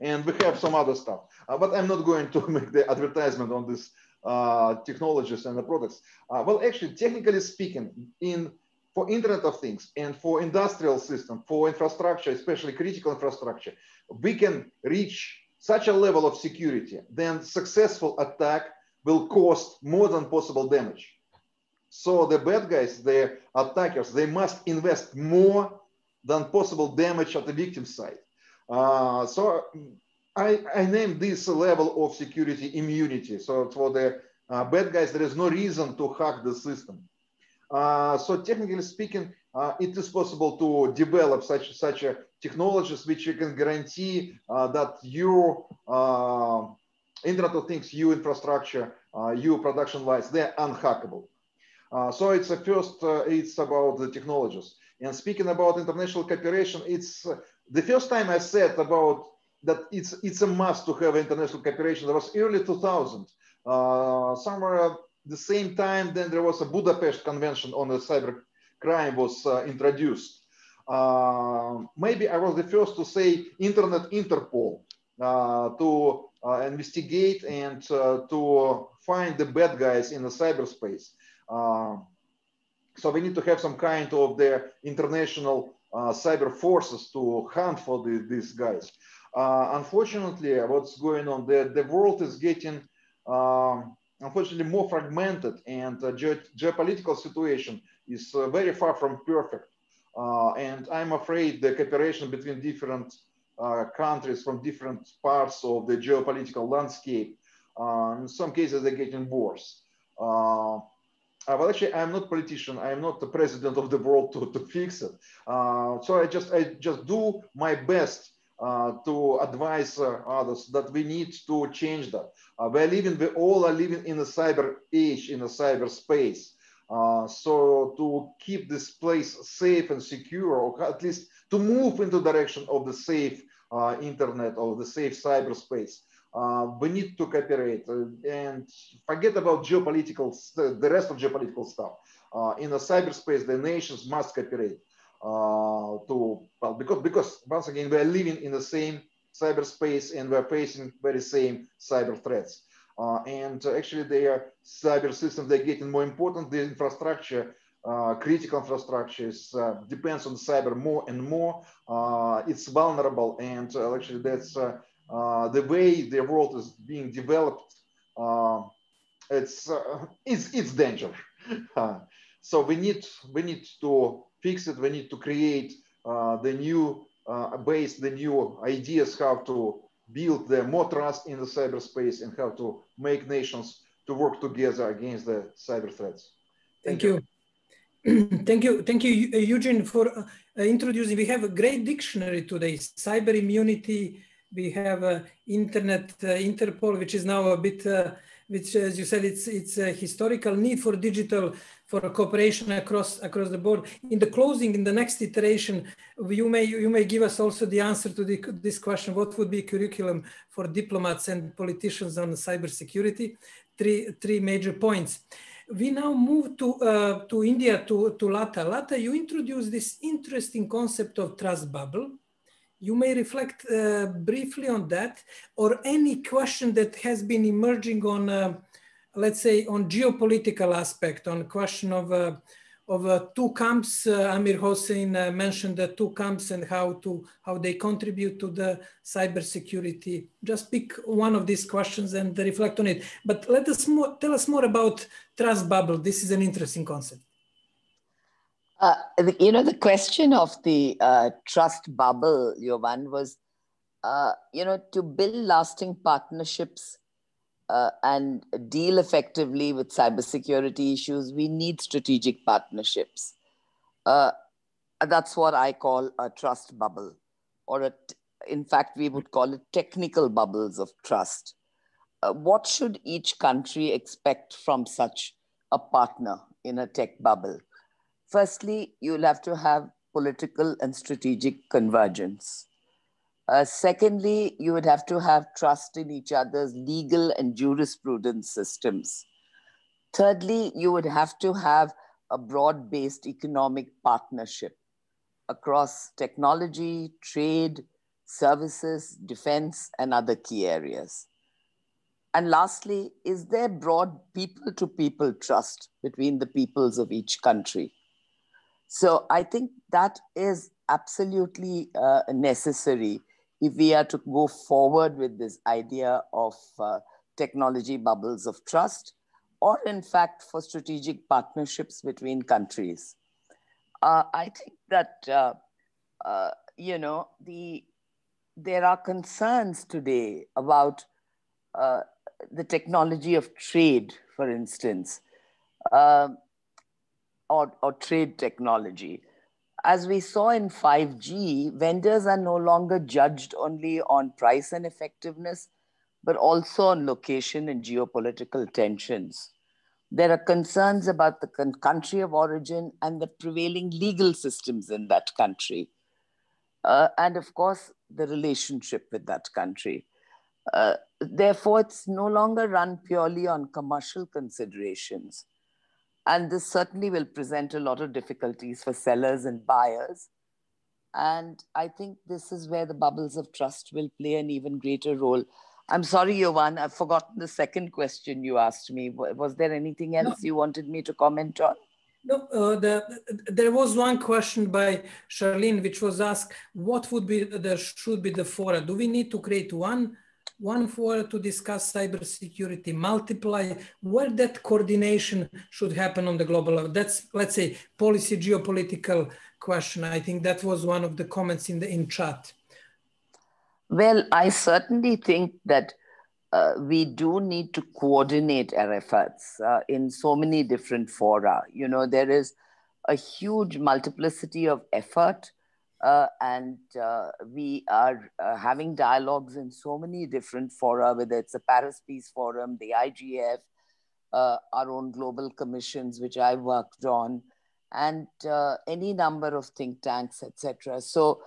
And we have some other stuff, uh, but I'm not going to make the advertisement on this uh, technologies and the products. Uh, well, actually, technically speaking, in for Internet of Things and for industrial system, for infrastructure, especially critical infrastructure, we can reach such a level of security, then successful attack will cost more than possible damage. So the bad guys, the attackers, they must invest more than possible damage at the victim side. Uh, so I, I named this level of security immunity. So for the uh, bad guys, there is no reason to hack the system. Uh, so technically speaking, uh, it is possible to develop such such a technologies which you can guarantee uh, that your uh, Internet of Things, your infrastructure, uh, your production lines, they're unhackable. Uh, so it's a first, it's about the technologies. And speaking about international cooperation, it's the first time I said about that it's it's a must to have international cooperation. That was early 2000. somewhere the same time, then there was a Budapest Convention on the cyber crime was uh, introduced. Uh, maybe I was the first to say Internet Interpol uh, to uh, investigate and uh, to find the bad guys in the cyberspace. so we need to have some kind of the international cyber forces to hunt for the, these guys. unfortunately, what's going on, the, the world is getting unfortunately more fragmented and uh, ge geopolitical situation is uh, very far from perfect. And I'm afraid the cooperation between different countries from different parts of the geopolitical landscape, in some cases they're getting worse. Uh, well, actually, I'm not politician. I'm not the president of the world to, to fix it. so I just I just do my best uh, to advise uh, others that we need to change that. Uh, we're living, we all are living in a cyber age, in a cyber space. so to keep this place safe and secure, or at least to move into direction of the safe internet or the safe cyberspace, uh, we need to cooperate uh, and forget about geopolitical, the rest of geopolitical stuff. Uh, in the cyberspace, the nations must cooperate. Uh, to well because because once again we are living in the same cyberspace and we're facing very same cyber threats. Uh, and actually their cyber systems they're getting more important. The infrastructure, uh, critical infrastructure is, uh, depends on cyber more and more. Uh, it's vulnerable and uh, actually that's the way the world is being developed. it's it's it's danger. so we need we need to fix it. We need to create uh, the new uh, base, the new ideas how to build the more trust in the cyberspace and how to make nations to work together against the cyber threats. Thank, Thank you. you. Thank you. Thank you, Eugene, for uh, introducing. We have a great dictionary today, cyber immunity. We have uh, Internet uh, Interpol, which is now a bit uh, which, as you said, it's it's a historical need for digital for cooperation across across the board. In the closing, in the next iteration, you may you may give us also the answer to the, this question: What would be curriculum for diplomats and politicians on cybersecurity? Three three major points. We now move to uh, to India to to Latha. Latha, you introduced this interesting concept of trust bubble you may reflect uh, briefly on that or any question that has been emerging on, uh, let's say, on geopolitical aspect, on question of, uh, of uh, two camps. Uh, Amir Hossein uh, mentioned the two camps and how, to, how they contribute to the cybersecurity. Just pick one of these questions and reflect on it. But let us more, tell us more about trust bubble. This is an interesting concept. Uh, you know, the question of the uh, trust bubble, Jovan, was, uh, you know, to build lasting partnerships uh, and deal effectively with cybersecurity issues, we need strategic partnerships. Uh, that's what I call a trust bubble, or a in fact, we would call it technical bubbles of trust. Uh, what should each country expect from such a partner in a tech bubble? Firstly, you'll have to have political and strategic convergence. Uh, secondly, you would have to have trust in each other's legal and jurisprudence systems. Thirdly, you would have to have a broad based economic partnership across technology, trade, services, defense, and other key areas. And lastly, is there broad people to people trust between the peoples of each country? So I think that is absolutely uh, necessary if we are to go forward with this idea of uh, technology bubbles of trust, or in fact for strategic partnerships between countries. Uh, I think that uh, uh, you know the there are concerns today about uh, the technology of trade, for instance. Um, or, or trade technology. As we saw in 5G, vendors are no longer judged only on price and effectiveness, but also on location and geopolitical tensions. There are concerns about the country of origin and the prevailing legal systems in that country. Uh, and of course, the relationship with that country. Uh, therefore, it's no longer run purely on commercial considerations. And this certainly will present a lot of difficulties for sellers and buyers. And I think this is where the bubbles of trust will play an even greater role. I'm sorry, Jovan, I've forgotten the second question you asked me. Was there anything else no. you wanted me to comment on? No, uh, the, there was one question by Charlene, which was asked, what would be, there should be the fora? Do we need to create one one for to discuss cybersecurity, multiply where that coordination should happen on the global level. That's, let's say, policy geopolitical question. I think that was one of the comments in the in chat. Well, I certainly think that uh, we do need to coordinate our efforts uh, in so many different fora. You know, there is a huge multiplicity of effort uh, and uh, we are uh, having dialogues in so many different fora, whether it's the Paris Peace Forum, the IGF, uh, our own global commissions, which I worked on, and uh, any number of think tanks, etc. So,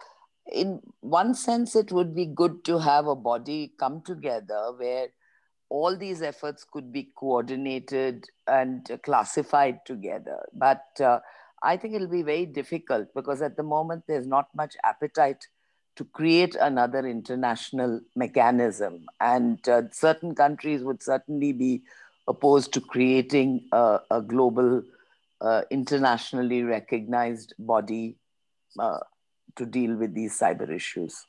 in one sense, it would be good to have a body come together where all these efforts could be coordinated and classified together. But uh, I think it'll be very difficult because at the moment there's not much appetite to create another international mechanism. And uh, certain countries would certainly be opposed to creating a, a global, uh, internationally recognized body uh, to deal with these cyber issues.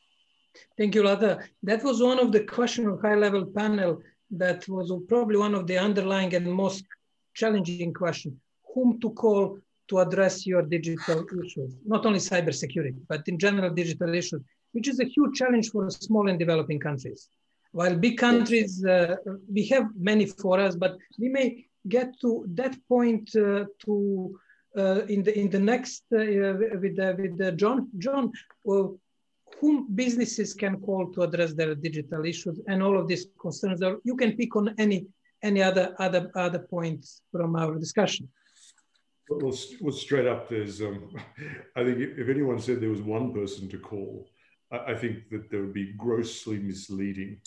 Thank you, Latha. That was one of the question of high level panel that was probably one of the underlying and most challenging question. Whom to call to address your digital issues, not only cybersecurity, but in general digital issues, which is a huge challenge for small and developing countries. While big countries, uh, we have many for us, but we may get to that point uh, to uh, in the in the next uh, with with John John. whom businesses can call to address their digital issues and all of these concerns. Or you can pick on any any other other other points from our discussion. Well, well straight up, there's. Um, I think if anyone said there was one person to call, I, I think that there would be grossly misleading.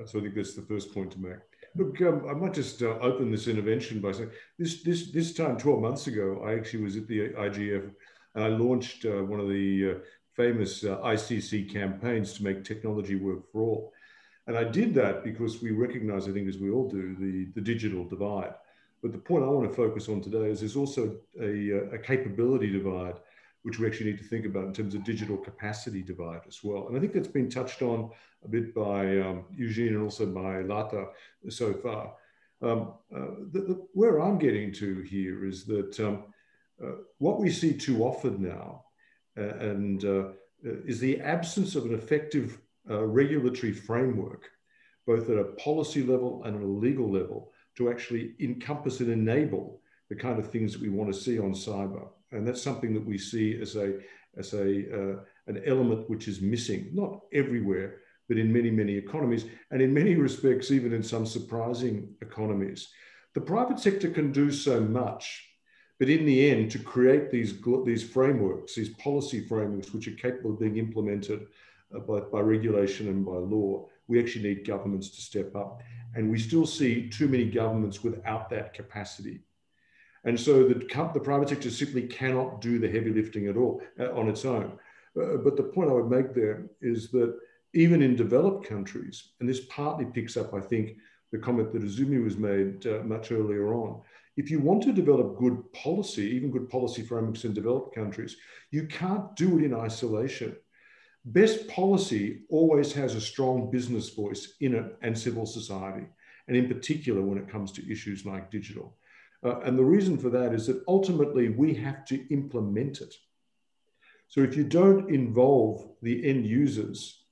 Uh, so I think that's the first point to make. Look, um, I might just uh, open this intervention by saying this this this time 12 months ago, I actually was at the IGF and I launched uh, one of the uh, famous uh, ICC campaigns to make technology work for all. And I did that because we recognize, I think, as we all do, the, the digital divide. But the point I want to focus on today is there's also a, uh, a capability divide, which we actually need to think about in terms of digital capacity divide as well. And I think that's been touched on a bit by um, Eugene and also by Latha so far. Um, uh, the, the, where I'm getting to here is that um, uh, what we see too often now uh, and uh, is the absence of an effective regulatory framework, both at a policy level and at a legal level, to actually encompass and enable the kind of things that we want to see on cyber. And that's something that we see as a as a uh, an element which is missing, not everywhere, but in many many economies, and in many respects, even in some surprising economies. The private sector can do so much but in the end, to create these, these frameworks, these policy frameworks, which are capable of being implemented uh, by, by regulation and by law, we actually need governments to step up. And we still see too many governments without that capacity. And so the, the private sector simply cannot do the heavy lifting at all uh, on its own. Uh, but the point I would make there is that even in developed countries, and this partly picks up, I think, the comment that Izumi was made uh, much earlier on, if you want to develop good policy, even good policy frameworks in developed countries, you can't do it in isolation. Best policy always has a strong business voice in it and civil society, and in particular when it comes to issues like digital. Uh, and the reason for that is that ultimately we have to implement it. So if you don't involve the end users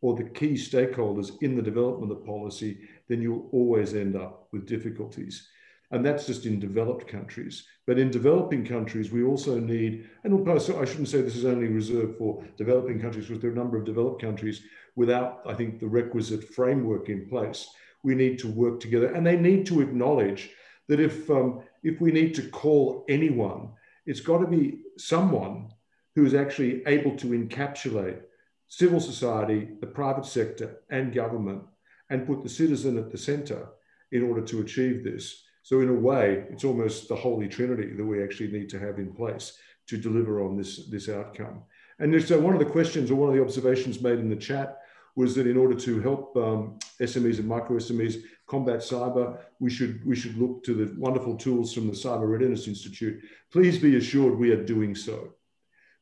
or the key stakeholders in the development of policy, then you'll always end up with difficulties. And that's just in developed countries. But in developing countries, we also need, and I shouldn't say this is only reserved for developing countries, because there are a number of developed countries without, I think, the requisite framework in place. We need to work together. And they need to acknowledge that if, um, if we need to call anyone, it's got to be someone who is actually able to encapsulate civil society, the private sector, and government, and put the citizen at the center in order to achieve this. So in a way, it's almost the holy trinity that we actually need to have in place to deliver on this, this outcome. And so one of the questions or one of the observations made in the chat was that in order to help um, SMEs and micro SMEs combat cyber, we should, we should look to the wonderful tools from the Cyber Readiness Institute. Please be assured we are doing so.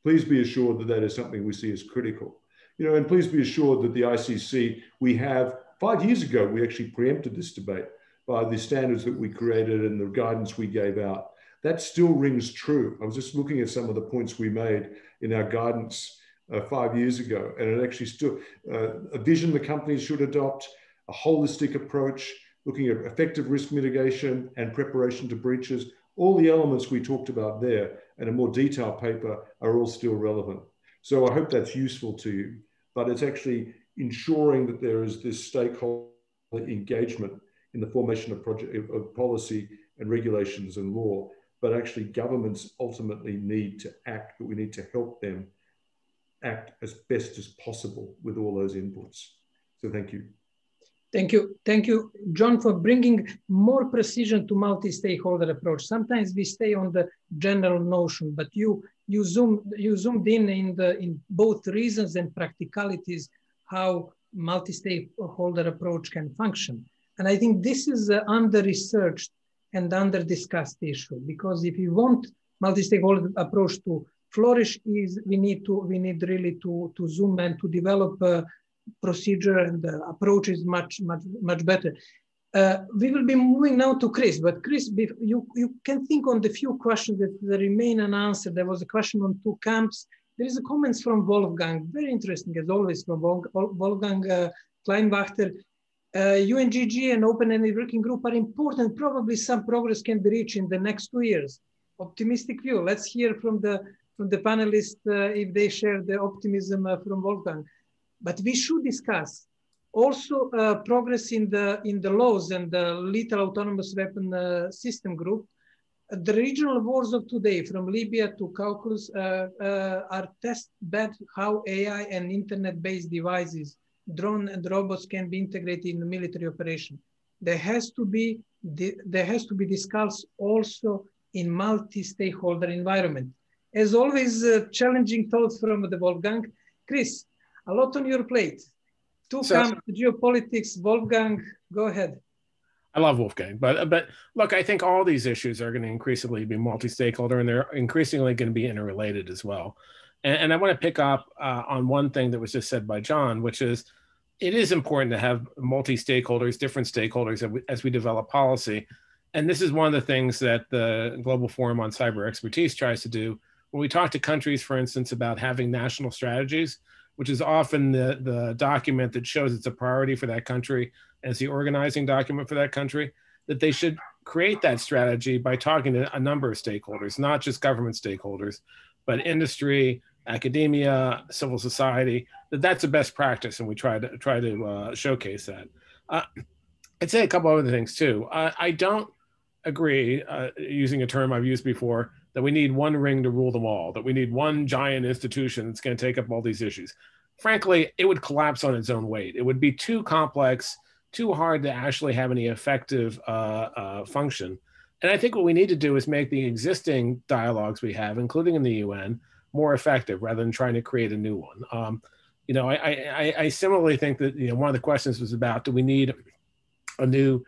Please be assured that that is something we see as critical. You know, and please be assured that the ICC, we have, five years ago, we actually preempted this debate by the standards that we created and the guidance we gave out. That still rings true. I was just looking at some of the points we made in our guidance uh, five years ago, and it actually still uh, a vision the companies should adopt, a holistic approach, looking at effective risk mitigation and preparation to breaches. All the elements we talked about there and a more detailed paper are all still relevant. So I hope that's useful to you, but it's actually ensuring that there is this stakeholder engagement in the formation of, project, of policy and regulations and law, but actually governments ultimately need to act, but we need to help them act as best as possible with all those inputs. So thank you. Thank you. Thank you, John, for bringing more precision to multi-stakeholder approach. Sometimes we stay on the general notion, but you you zoomed you zoomed in in the in both reasons and practicalities how multi-stakeholder approach can function. And I think this is an under-researched and under-discussed issue because if you want multi-stakeholder approach to flourish, is we need to we need really to to zoom and to develop a procedure and the approach is much much much better. Uh, we will be moving now to Chris, but Chris, you, you can think on the few questions that, remain unanswered. There was a question on two camps. There is a comments from Wolfgang, very interesting as always from Wolfgang uh, Kleinwachter uh, UNGG and Open Ended Working Group are important. Probably some progress can be reached in the next two years. Optimistic view. Let's hear from the from the panelists uh, if they share the optimism uh, from Wolfgang. But we should discuss Also, uh, progress in the in the laws and the lethal autonomous weapon uh, system group. The regional wars of today, from Libya to Caucasus, uh, are test bed how AI and internet-based devices, drone and robots can be integrated in the military operation. There has to be there has to be discussed also in multi-stakeholder environment. As always, uh, challenging thoughts from the Wolfgang. Chris, a lot on your plate. Two so, come geopolitics. Wolfgang, go ahead. I love Wolfgang, but but look, I think all these issues are going to increasingly be multi-stakeholder, and they're increasingly going to be interrelated as well. And, and I want to pick up uh, on one thing that was just said by John, which is it is important to have different stakeholders as we, as we develop policy. And this is one of the things that the Global Forum on Cyber Expertise tries to do. When we talk to countries, for instance, about having national strategies, which is often the, the document that shows it's a priority for that country as the organizing document for that country, that they should create that strategy by talking to a number of stakeholders, not just government stakeholders, but industry, academia, civil society, that that's the best practice. And we try to try to uh, showcase that. Uh, I'd say a couple other things too. I don't agree, uh, using a term I've used before, that we need one ring to rule them all, that we need one giant institution that's going to take up all these issues. Frankly, it would collapse on its own weight. It would be too complex, too hard to actually have any effective uh, uh, function. And I think what we need to do is make the existing dialogues we have, including in the UN, more effective rather than trying to create a new one. Um, you know, I, I, I, similarly think that you know one of the questions was about do we need a new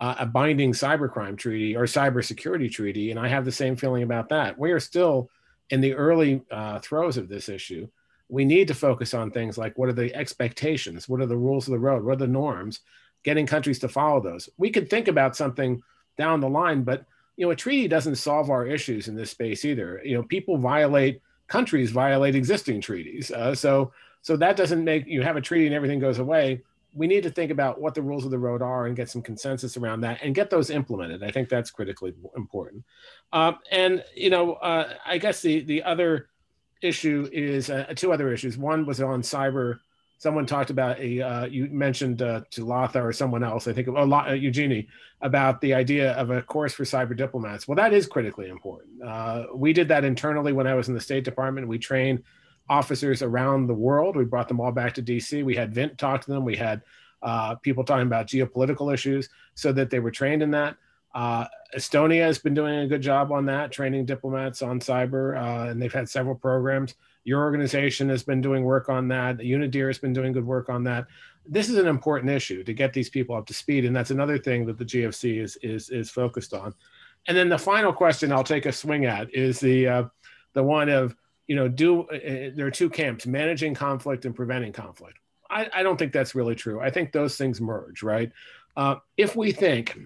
uh, a binding cybercrime treaty or cybersecurity treaty, and I have the same feeling about that. We are still in the early uh, throes of this issue. We need to focus on things like what are the expectations, what are the rules of the road, what are the norms, getting countries to follow those. We could think about something down the line, but you know, a treaty doesn't solve our issues in this space either. You know, people violate countries violate existing treaties, uh, so so that doesn't make you have a treaty and everything goes away we need to think about what the rules of the road are and get some consensus around that and get those implemented. I think that's critically important. Um, and you know, uh, I guess the the other issue is uh, two other issues. One was on cyber. Someone talked about a uh, you mentioned uh, to Latha or someone else, I think, a lot, uh, Eugenie, about the idea of a course for cyber diplomats. Well, that is critically important. Uh, we did that internally when I was in the State Department. We trained officers around the world. We brought them all back to DC. We had Vint talk to them. We had uh, people talking about geopolitical issues so that they were trained in that. Uh, Estonia has been doing a good job on that, training diplomats on cyber, uh, and they've had several programs. Your organization has been doing work on that. UNIDIR has been doing good work on that. This is an important issue to get these people up to speed, and that's another thing that the GFC is is is focused on. And then the final question I'll take a swing at is the uh, the one of you know, do uh, there are two camps: managing conflict and preventing conflict. I, I, don't think that's really true. I think those things merge, right? Uh, if we think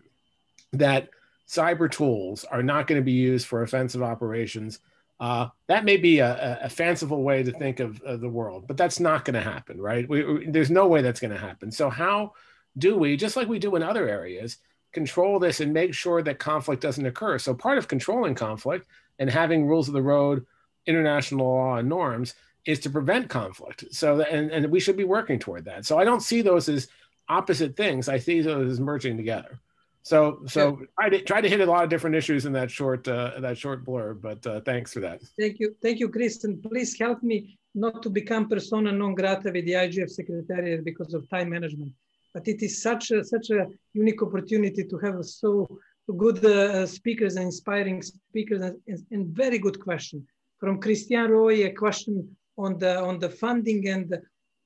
that cyber tools are not going to be used for offensive operations, uh, that may be a, a, fanciful way to think of, of, the world, but that's not going to happen, right? We, we, there's no way that's going to happen. So, how do we, just like we do in other areas, control this and make sure that conflict doesn't occur? So, part of controlling conflict and having rules of the road international law and norms is to prevent conflict. So, and, and we should be working toward that. So I don't see those as opposite things. I see those as merging together. So, so yeah. try to try to hit a lot of different issues in that short uh, that short blurb. But uh, thanks for that. Thank you, thank you, Kristen. Please help me not to become persona non grata with the IGF Secretariat because of time management. But it is such a such a unique opportunity to have so good uh, speakers and inspiring speakers and, and very good question from Christian Roy, a question on the on the funding and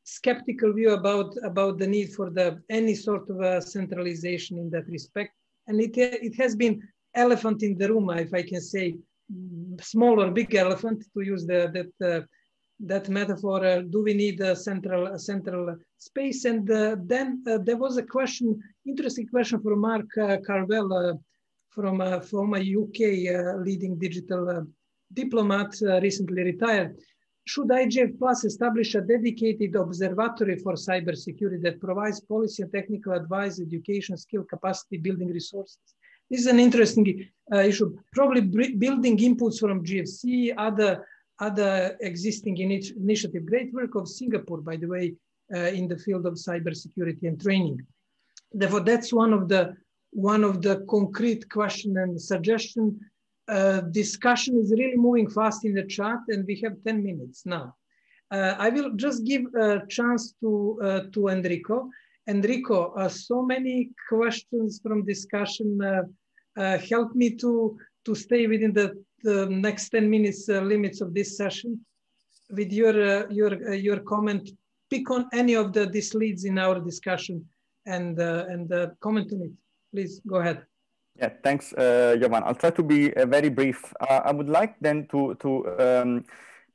skeptical view about about the need for the any sort of a centralization in that respect. And it it has been elephant in the room, if I can say, small or big elephant to use the that uh, that metaphor. Uh, do we need a central a central space? And uh, then uh, there was a question, interesting question from Mark uh, Carvell uh, from from a UK leading digital diplomat uh, recently retired. Should IGF Plus establish a dedicated observatory for cybersecurity that provides policy and technical advice, education, skill, capacity building resources? This is an interesting uh, issue. Probably building inputs from GFC, other other existing initiative. Great work of Singapore, by the way, in the field of cybersecurity and training. Therefore, that's one of the one of the concrete question and suggestion. Uh, discussion is really moving fast in the chat, and we have 10 minutes now. Uh, I will just give a chance to uh, to Enrico. Enrico, uh, so many questions from discussion. Uh, uh, help me to to stay within the, the next 10 minutes limits of this session. With your your your comment, pick on any of the these leads in our discussion and and comment on it. Please go ahead. Yeah, thanks, uh, Jovan. I'll try to be uh, very brief. Uh, I would like then to to um,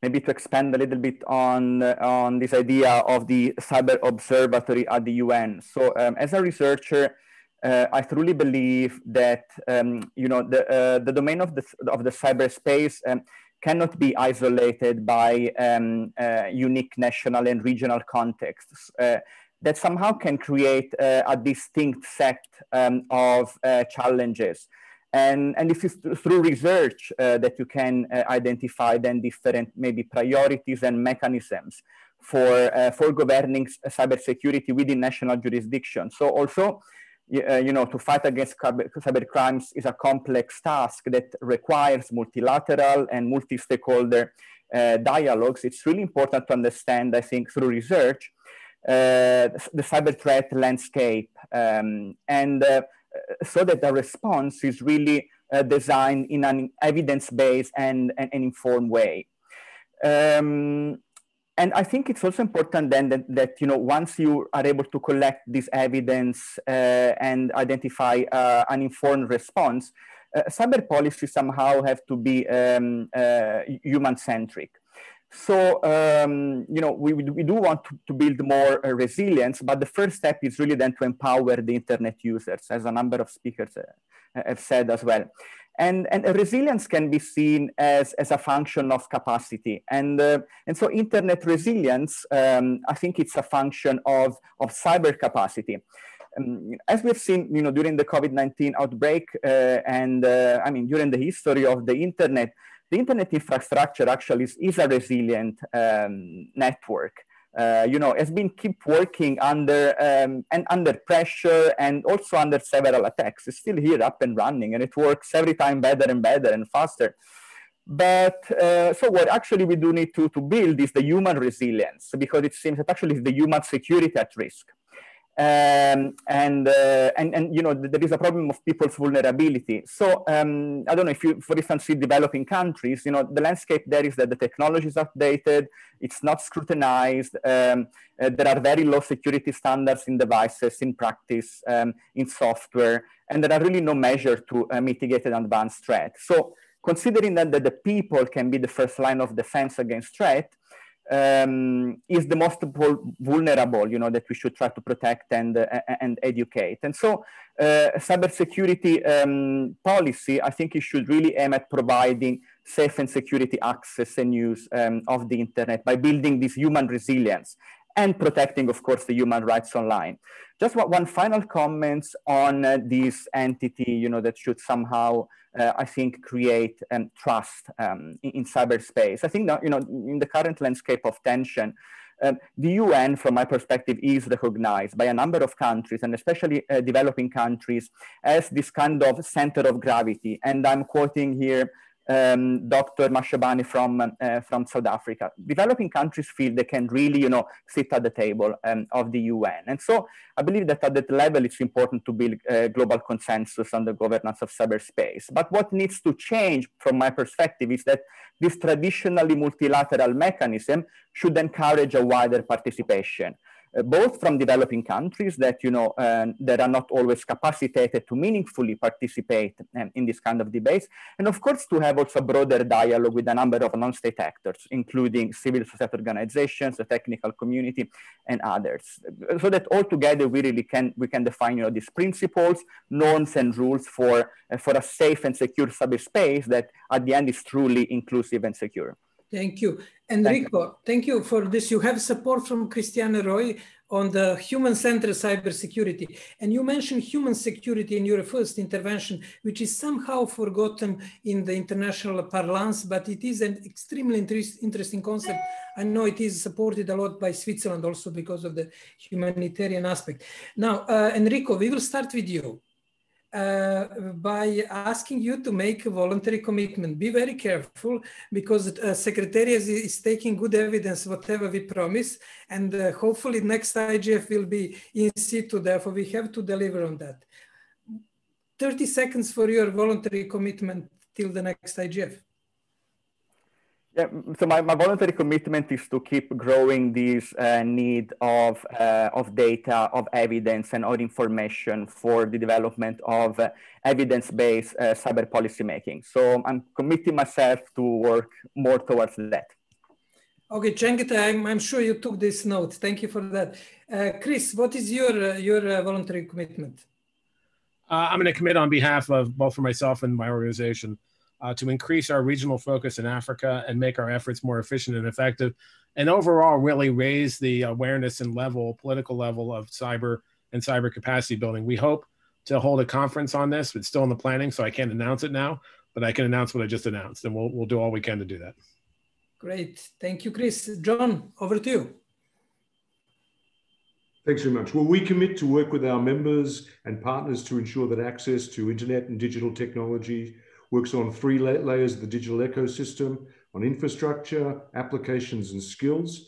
maybe to expand a little bit on uh, on this idea of the cyber observatory at the UN. So, um, as a researcher, uh, I truly believe that um, you know the uh, the domain of the of the cyberspace um, cannot be isolated by um, unique national and regional contexts that somehow can create uh, a distinct set um, of uh, challenges. And, and if it's through research uh, that you can uh, identify then different maybe priorities and mechanisms for, uh, for governing cybersecurity within national jurisdiction. So also, uh, you know, to fight against cyber crimes is a complex task that requires multilateral and multi-stakeholder dialogues. It's really important to understand, I think, through research, uh, the cyber threat landscape um, and uh, so that the response is really uh, designed in an evidence-based and, and, and, informed way. Um, and I think it's also important then that, that, you know once you are able to collect this evidence uh, and identify uh, an informed response, uh, cyber policy somehow have to be um, human centric. So, um, you know, we, we do want to, to build more uh, resilience, but the first step is really then to empower the internet users, as a number of speakers uh, have said as well. And, and resilience can be seen as, as a function of capacity. And, uh, and so internet resilience, um, I think it's a function of, of cyber capacity. Um, as we've seen, you know, during the COVID-19 outbreak uh, and, uh, I mean, during the history of the internet, the internet infrastructure actually is, is a resilient um, network. Uh, you know, has been keep working under um, and under pressure and also under several attacks. It's still here, up and running, and it works every time better and better and faster. But uh, so what actually we do need to, to build is the human resilience because it seems that actually the human security at risk. Um, and, uh, and, and, you know, there is a problem of people's vulnerability. So um, I don't know if you, for instance, see developing countries, you know, the landscape there is that the technology is updated, it's not scrutinized, um, uh, there are very low security standards in devices, in practice, um, in software, and there are really no measure to uh, mitigate an advanced threat. So considering that, that the people can be the first line of defense against threat, um, is the most vulnerable, you know, that we should try to protect and, uh, and educate. And so uh, cybersecurity um, policy, I think it should really aim at providing safe and security access and use um, of the internet by building this human resilience and protecting, of course, the human rights online. Just one, final comment on uh, this entity, you know, that should somehow, uh, I think, create um, trust um, in, in, cyberspace. I think that, you know, in the current landscape of tension, um, the UN, from my perspective, is recognized by a number of countries, and especially uh, developing countries, as this kind of center of gravity. And I'm quoting here um, Dr. Mashabane from, uh, from South Africa. Developing countries feel they can really, you know, sit at the table um, of the UN. And so I believe that at that level, it's important to build a global consensus on the governance of cyberspace. But what needs to change from my perspective is that this traditionally multilateral mechanism should encourage a wider participation. Uh, both from developing countries that you know uh, that are not always capacitated to meaningfully participate um, in this kind of debates, and of course to have also broader dialogue with a number of non-state actors, including civil society organizations, the technical community, and others, so that all together we really can we can define you know these principles, norms, and rules for uh, for a safe and secure cyberspace that at the end is truly inclusive and secure. Thank you. Enrico, thank you. thank you for this. You have support from Christiane Roy on the human-centered cybersecurity. And you mentioned human security in your first intervention, which is somehow forgotten in the international parlance, but it is an extremely interest, interesting concept. I know it is supported a lot by Switzerland also because of the humanitarian aspect. Now, uh, Enrico, we will start with you. Uh, by asking you to make a voluntary commitment. Be very careful because uh, Secretariat is, taking good evidence whatever we promise and uh, hopefully next IGF will be in situ, therefore we have to deliver on that. 30 seconds for your voluntary commitment till the next IGF. Yeah, so my, my voluntary commitment is to keep growing this uh, need of, uh, of data, of evidence, and of information for the development of uh, evidence-based uh, cyber policy making. So I'm committing myself to work more towards that. Okay, Chengetai, I'm, I'm sure you took this note. Thank you for that. Uh, Chris, what is your, uh, your voluntary commitment? I'm going to commit on behalf of both for myself and my organization uh, to increase our regional focus in Africa and make our efforts more efficient and effective, and overall really raise the awareness and level, political level of cyber and cyber capacity building. We hope to hold a conference on this. It's still in the planning, so I can't announce it now, but I can announce what I just announced, and we'll, we'll do all we can to do that. Great. Thank you, Chris. John, over to you. Thanks very much. Well, we commit to work with our members and partners to ensure that access to internet and digital technology works on three layers of the digital ecosystem, on infrastructure, applications, and skills,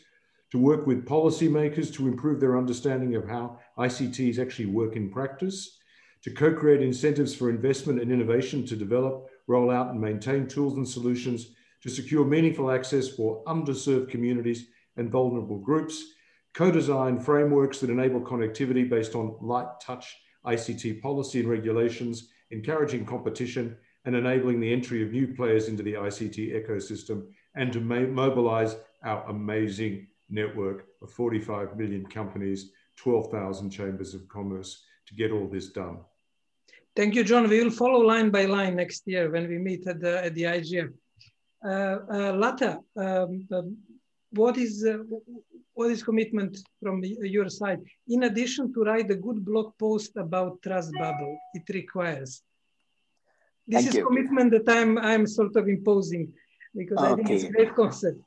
to work with policymakers to improve their understanding of how ICTs actually work in practice, to co-create incentives for investment and innovation to develop, roll out, and maintain tools and solutions to secure meaningful access for underserved communities and vulnerable groups, co-design frameworks that enable connectivity based on light touch ICT policy and regulations, encouraging competition and enabling the entry of new players into the ICT ecosystem and to mobilize our amazing network of 45 million companies, 12,000 chambers of commerce to get all this done. Thank you, John. We will follow line by line next year when we meet at the, at the IGF. Uh, uh, Latha, um, um, what is uh, what is commitment from your side? In addition to write a good blog post about trust bubble, it requires this Thank is you. commitment that I'm I'm sort of imposing because okay. I think it's a great concept.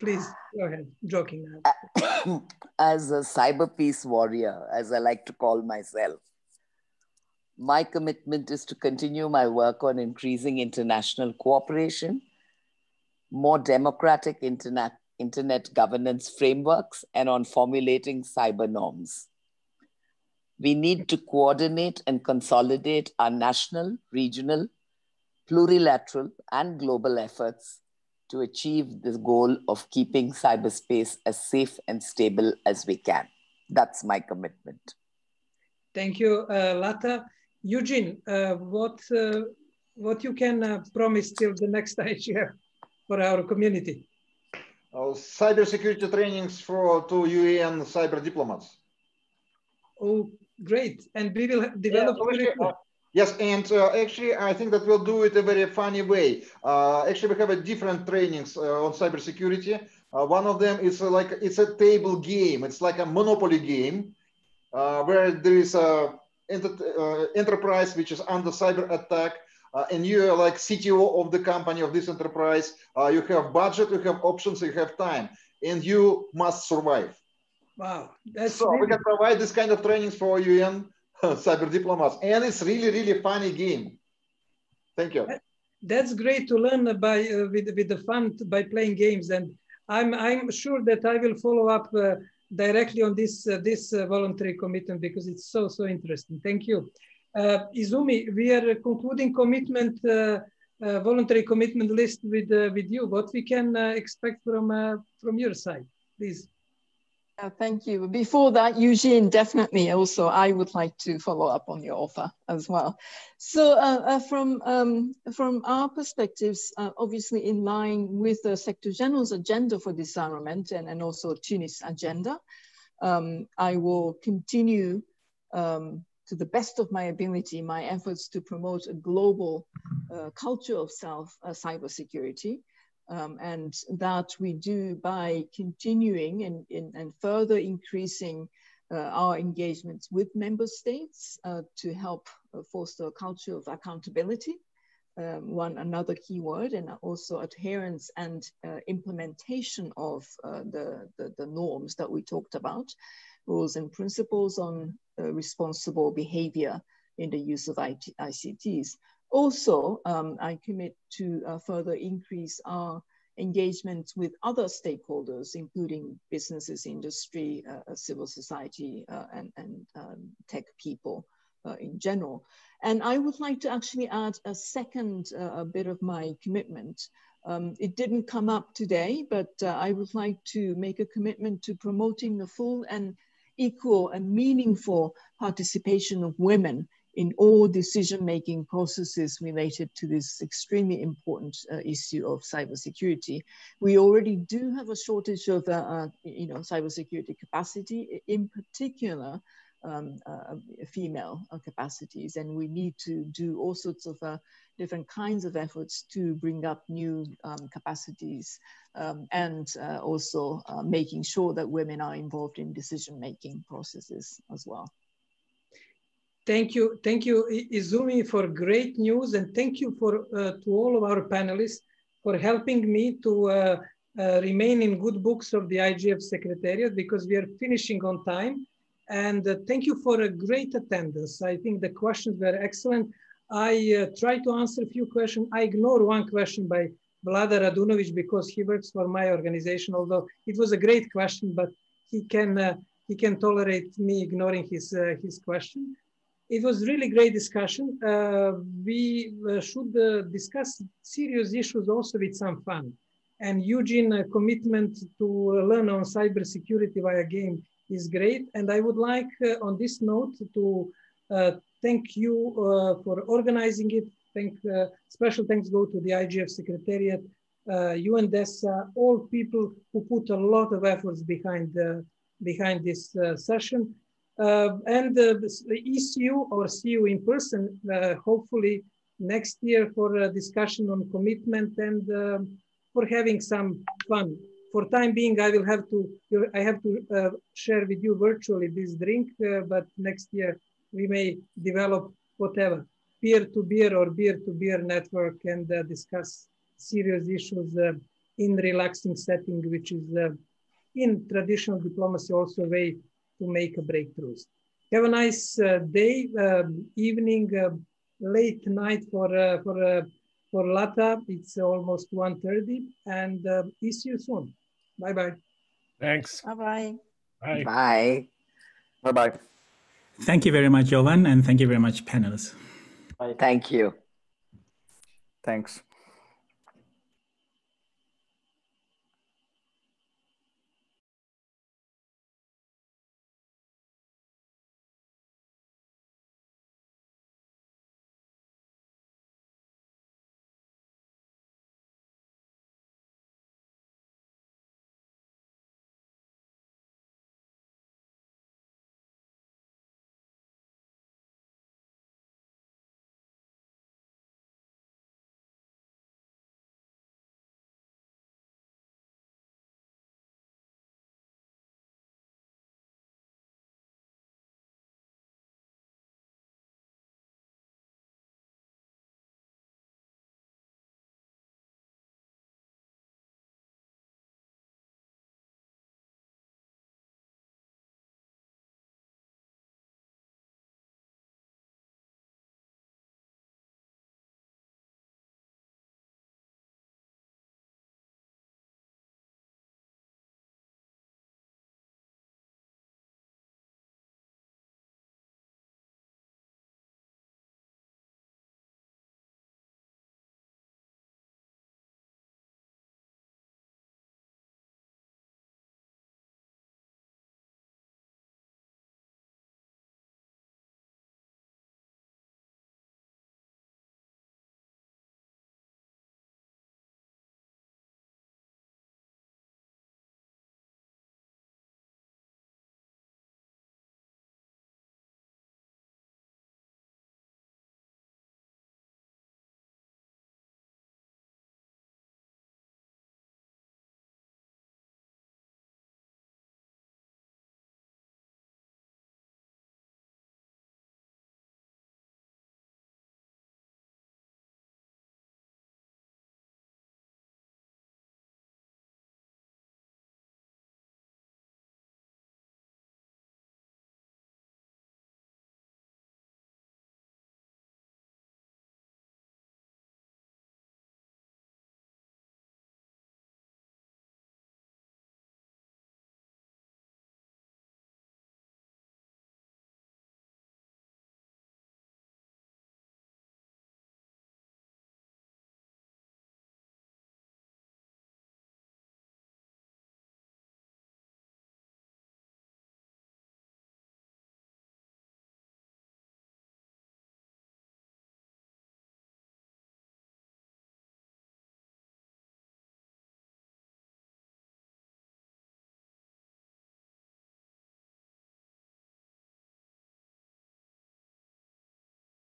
Please go ahead. Joking now. As a cyber peace warrior, as I like to call myself, my commitment is to continue my work on increasing international cooperation, more democratic internet, internet governance frameworks, and on formulating cyber norms. We need to coordinate and consolidate our national, regional, plurilateral and global efforts to achieve the goal of keeping cyberspace as safe and stable as we can. That's my commitment. Thank you, uh, Latha. Eugene, uh, what, uh, what you can uh, promise till the next IGF for our community? Oh, cybersecurity trainings for to UN cyber diplomats. Oh, great. And we will develop yeah, Yes, and uh, actually, I think that we'll do it a very funny way. Uh, actually, we have a different trainings uh, on cybersecurity. Uh, one of them is uh, like it's a table game. It's like a monopoly game uh, where there is a enter enterprise which is under cyber attack, and you are like CTO of the company of this enterprise. you have budget, you have options, you have time, and you must survive. Wow, that's so really... we can provide this kind of trainings for UN cyber diplomats. And it's really, really funny game. Thank you. That's great to learn by uh, with, with the fun by playing games. And I'm, I'm sure that I will follow up uh, directly on this, uh, this uh, voluntary commitment because it's so, so interesting. Thank you. Uh, Izumi, we are concluding commitment, uh, voluntary commitment list with, with you. What we can expect from, from your side, please. Uh, thank you. Before that, Eugene, definitely also, I would like to follow up on your offer as well. So uh, uh, from, um, from our perspectives, uh, obviously in line with the Secretary General's agenda for disarmament and, and also Tunis agenda, um, I will continue um, to the best of my ability, my efforts to promote a global uh, culture of self uh, cybersecurity Um, and that we do by continuing and, and, further increasing uh, our engagements with member states uh, to help uh, foster a culture of accountability, um, one another keyword, and also adherence and uh, implementation of uh, the, the, the, norms that we talked about, rules and principles on responsible behavior in the use of IT, ICTs. Also, um, I commit to uh, further increase our engagement with other stakeholders, including businesses, industry, uh, uh civil society, uh, and, and um, tech people uh, in general. And I would like to actually add a second uh, bit of my commitment. Um, it didn't come up today, but I would like to make a commitment to promoting the full and equal and meaningful participation of women in all decision-making processes related to this extremely important uh, issue of cybersecurity. We already do have a shortage of, uh, uh, you know, cybersecurity capacity, in particular, um, uh, female uh, capacities, and we need to do all sorts of uh, different kinds of efforts to bring up new um, capacities um, and also making sure that women are involved in decision-making processes as well. Thank you, thank you, Izumi, for great news, and thank you for uh, to all of our panelists for helping me to uh, uh, remain in good books of the IGF Secretariat because we are finishing on time. And uh, thank you for a great attendance. I think the questions were excellent. I uh, try to answer a few questions. I ignore one question by Vlada Radunovic because he works for my organization, although it was a great question, but he can, uh, he can tolerate me ignoring his, his question it was really great discussion. Uh, we uh, should uh, discuss serious issues also with some fun. And Eugene uh, commitment to learn on cybersecurity via game is great. And I would like uh, on this note to uh, thank you for organizing it. Thank special thanks go to the IGF Secretariat, uh, UNDESA, all people who put a lot of efforts behind behind this session. Uh, and uh, ECU or see you in person, uh, hopefully next year for a discussion on commitment and uh, for having some fun. For time being, I will have to, I have to uh, share with you virtually this drink, uh, but next year we may develop whatever, peer-to-peer or beer-to-beer network and discuss serious issues in relaxing setting, which is in traditional diplomacy also a way to make a breakthroughs. Have a nice uh, day, um, evening, uh, late night for uh, for uh, for Latha. It's almost 1.30 and uh, see you soon. Bye bye. Thanks. Bye bye. Bye. Bye. Bye bye. Thank you very much, Jovan, and thank you very much, panelists. Bye. Thank you. Thanks.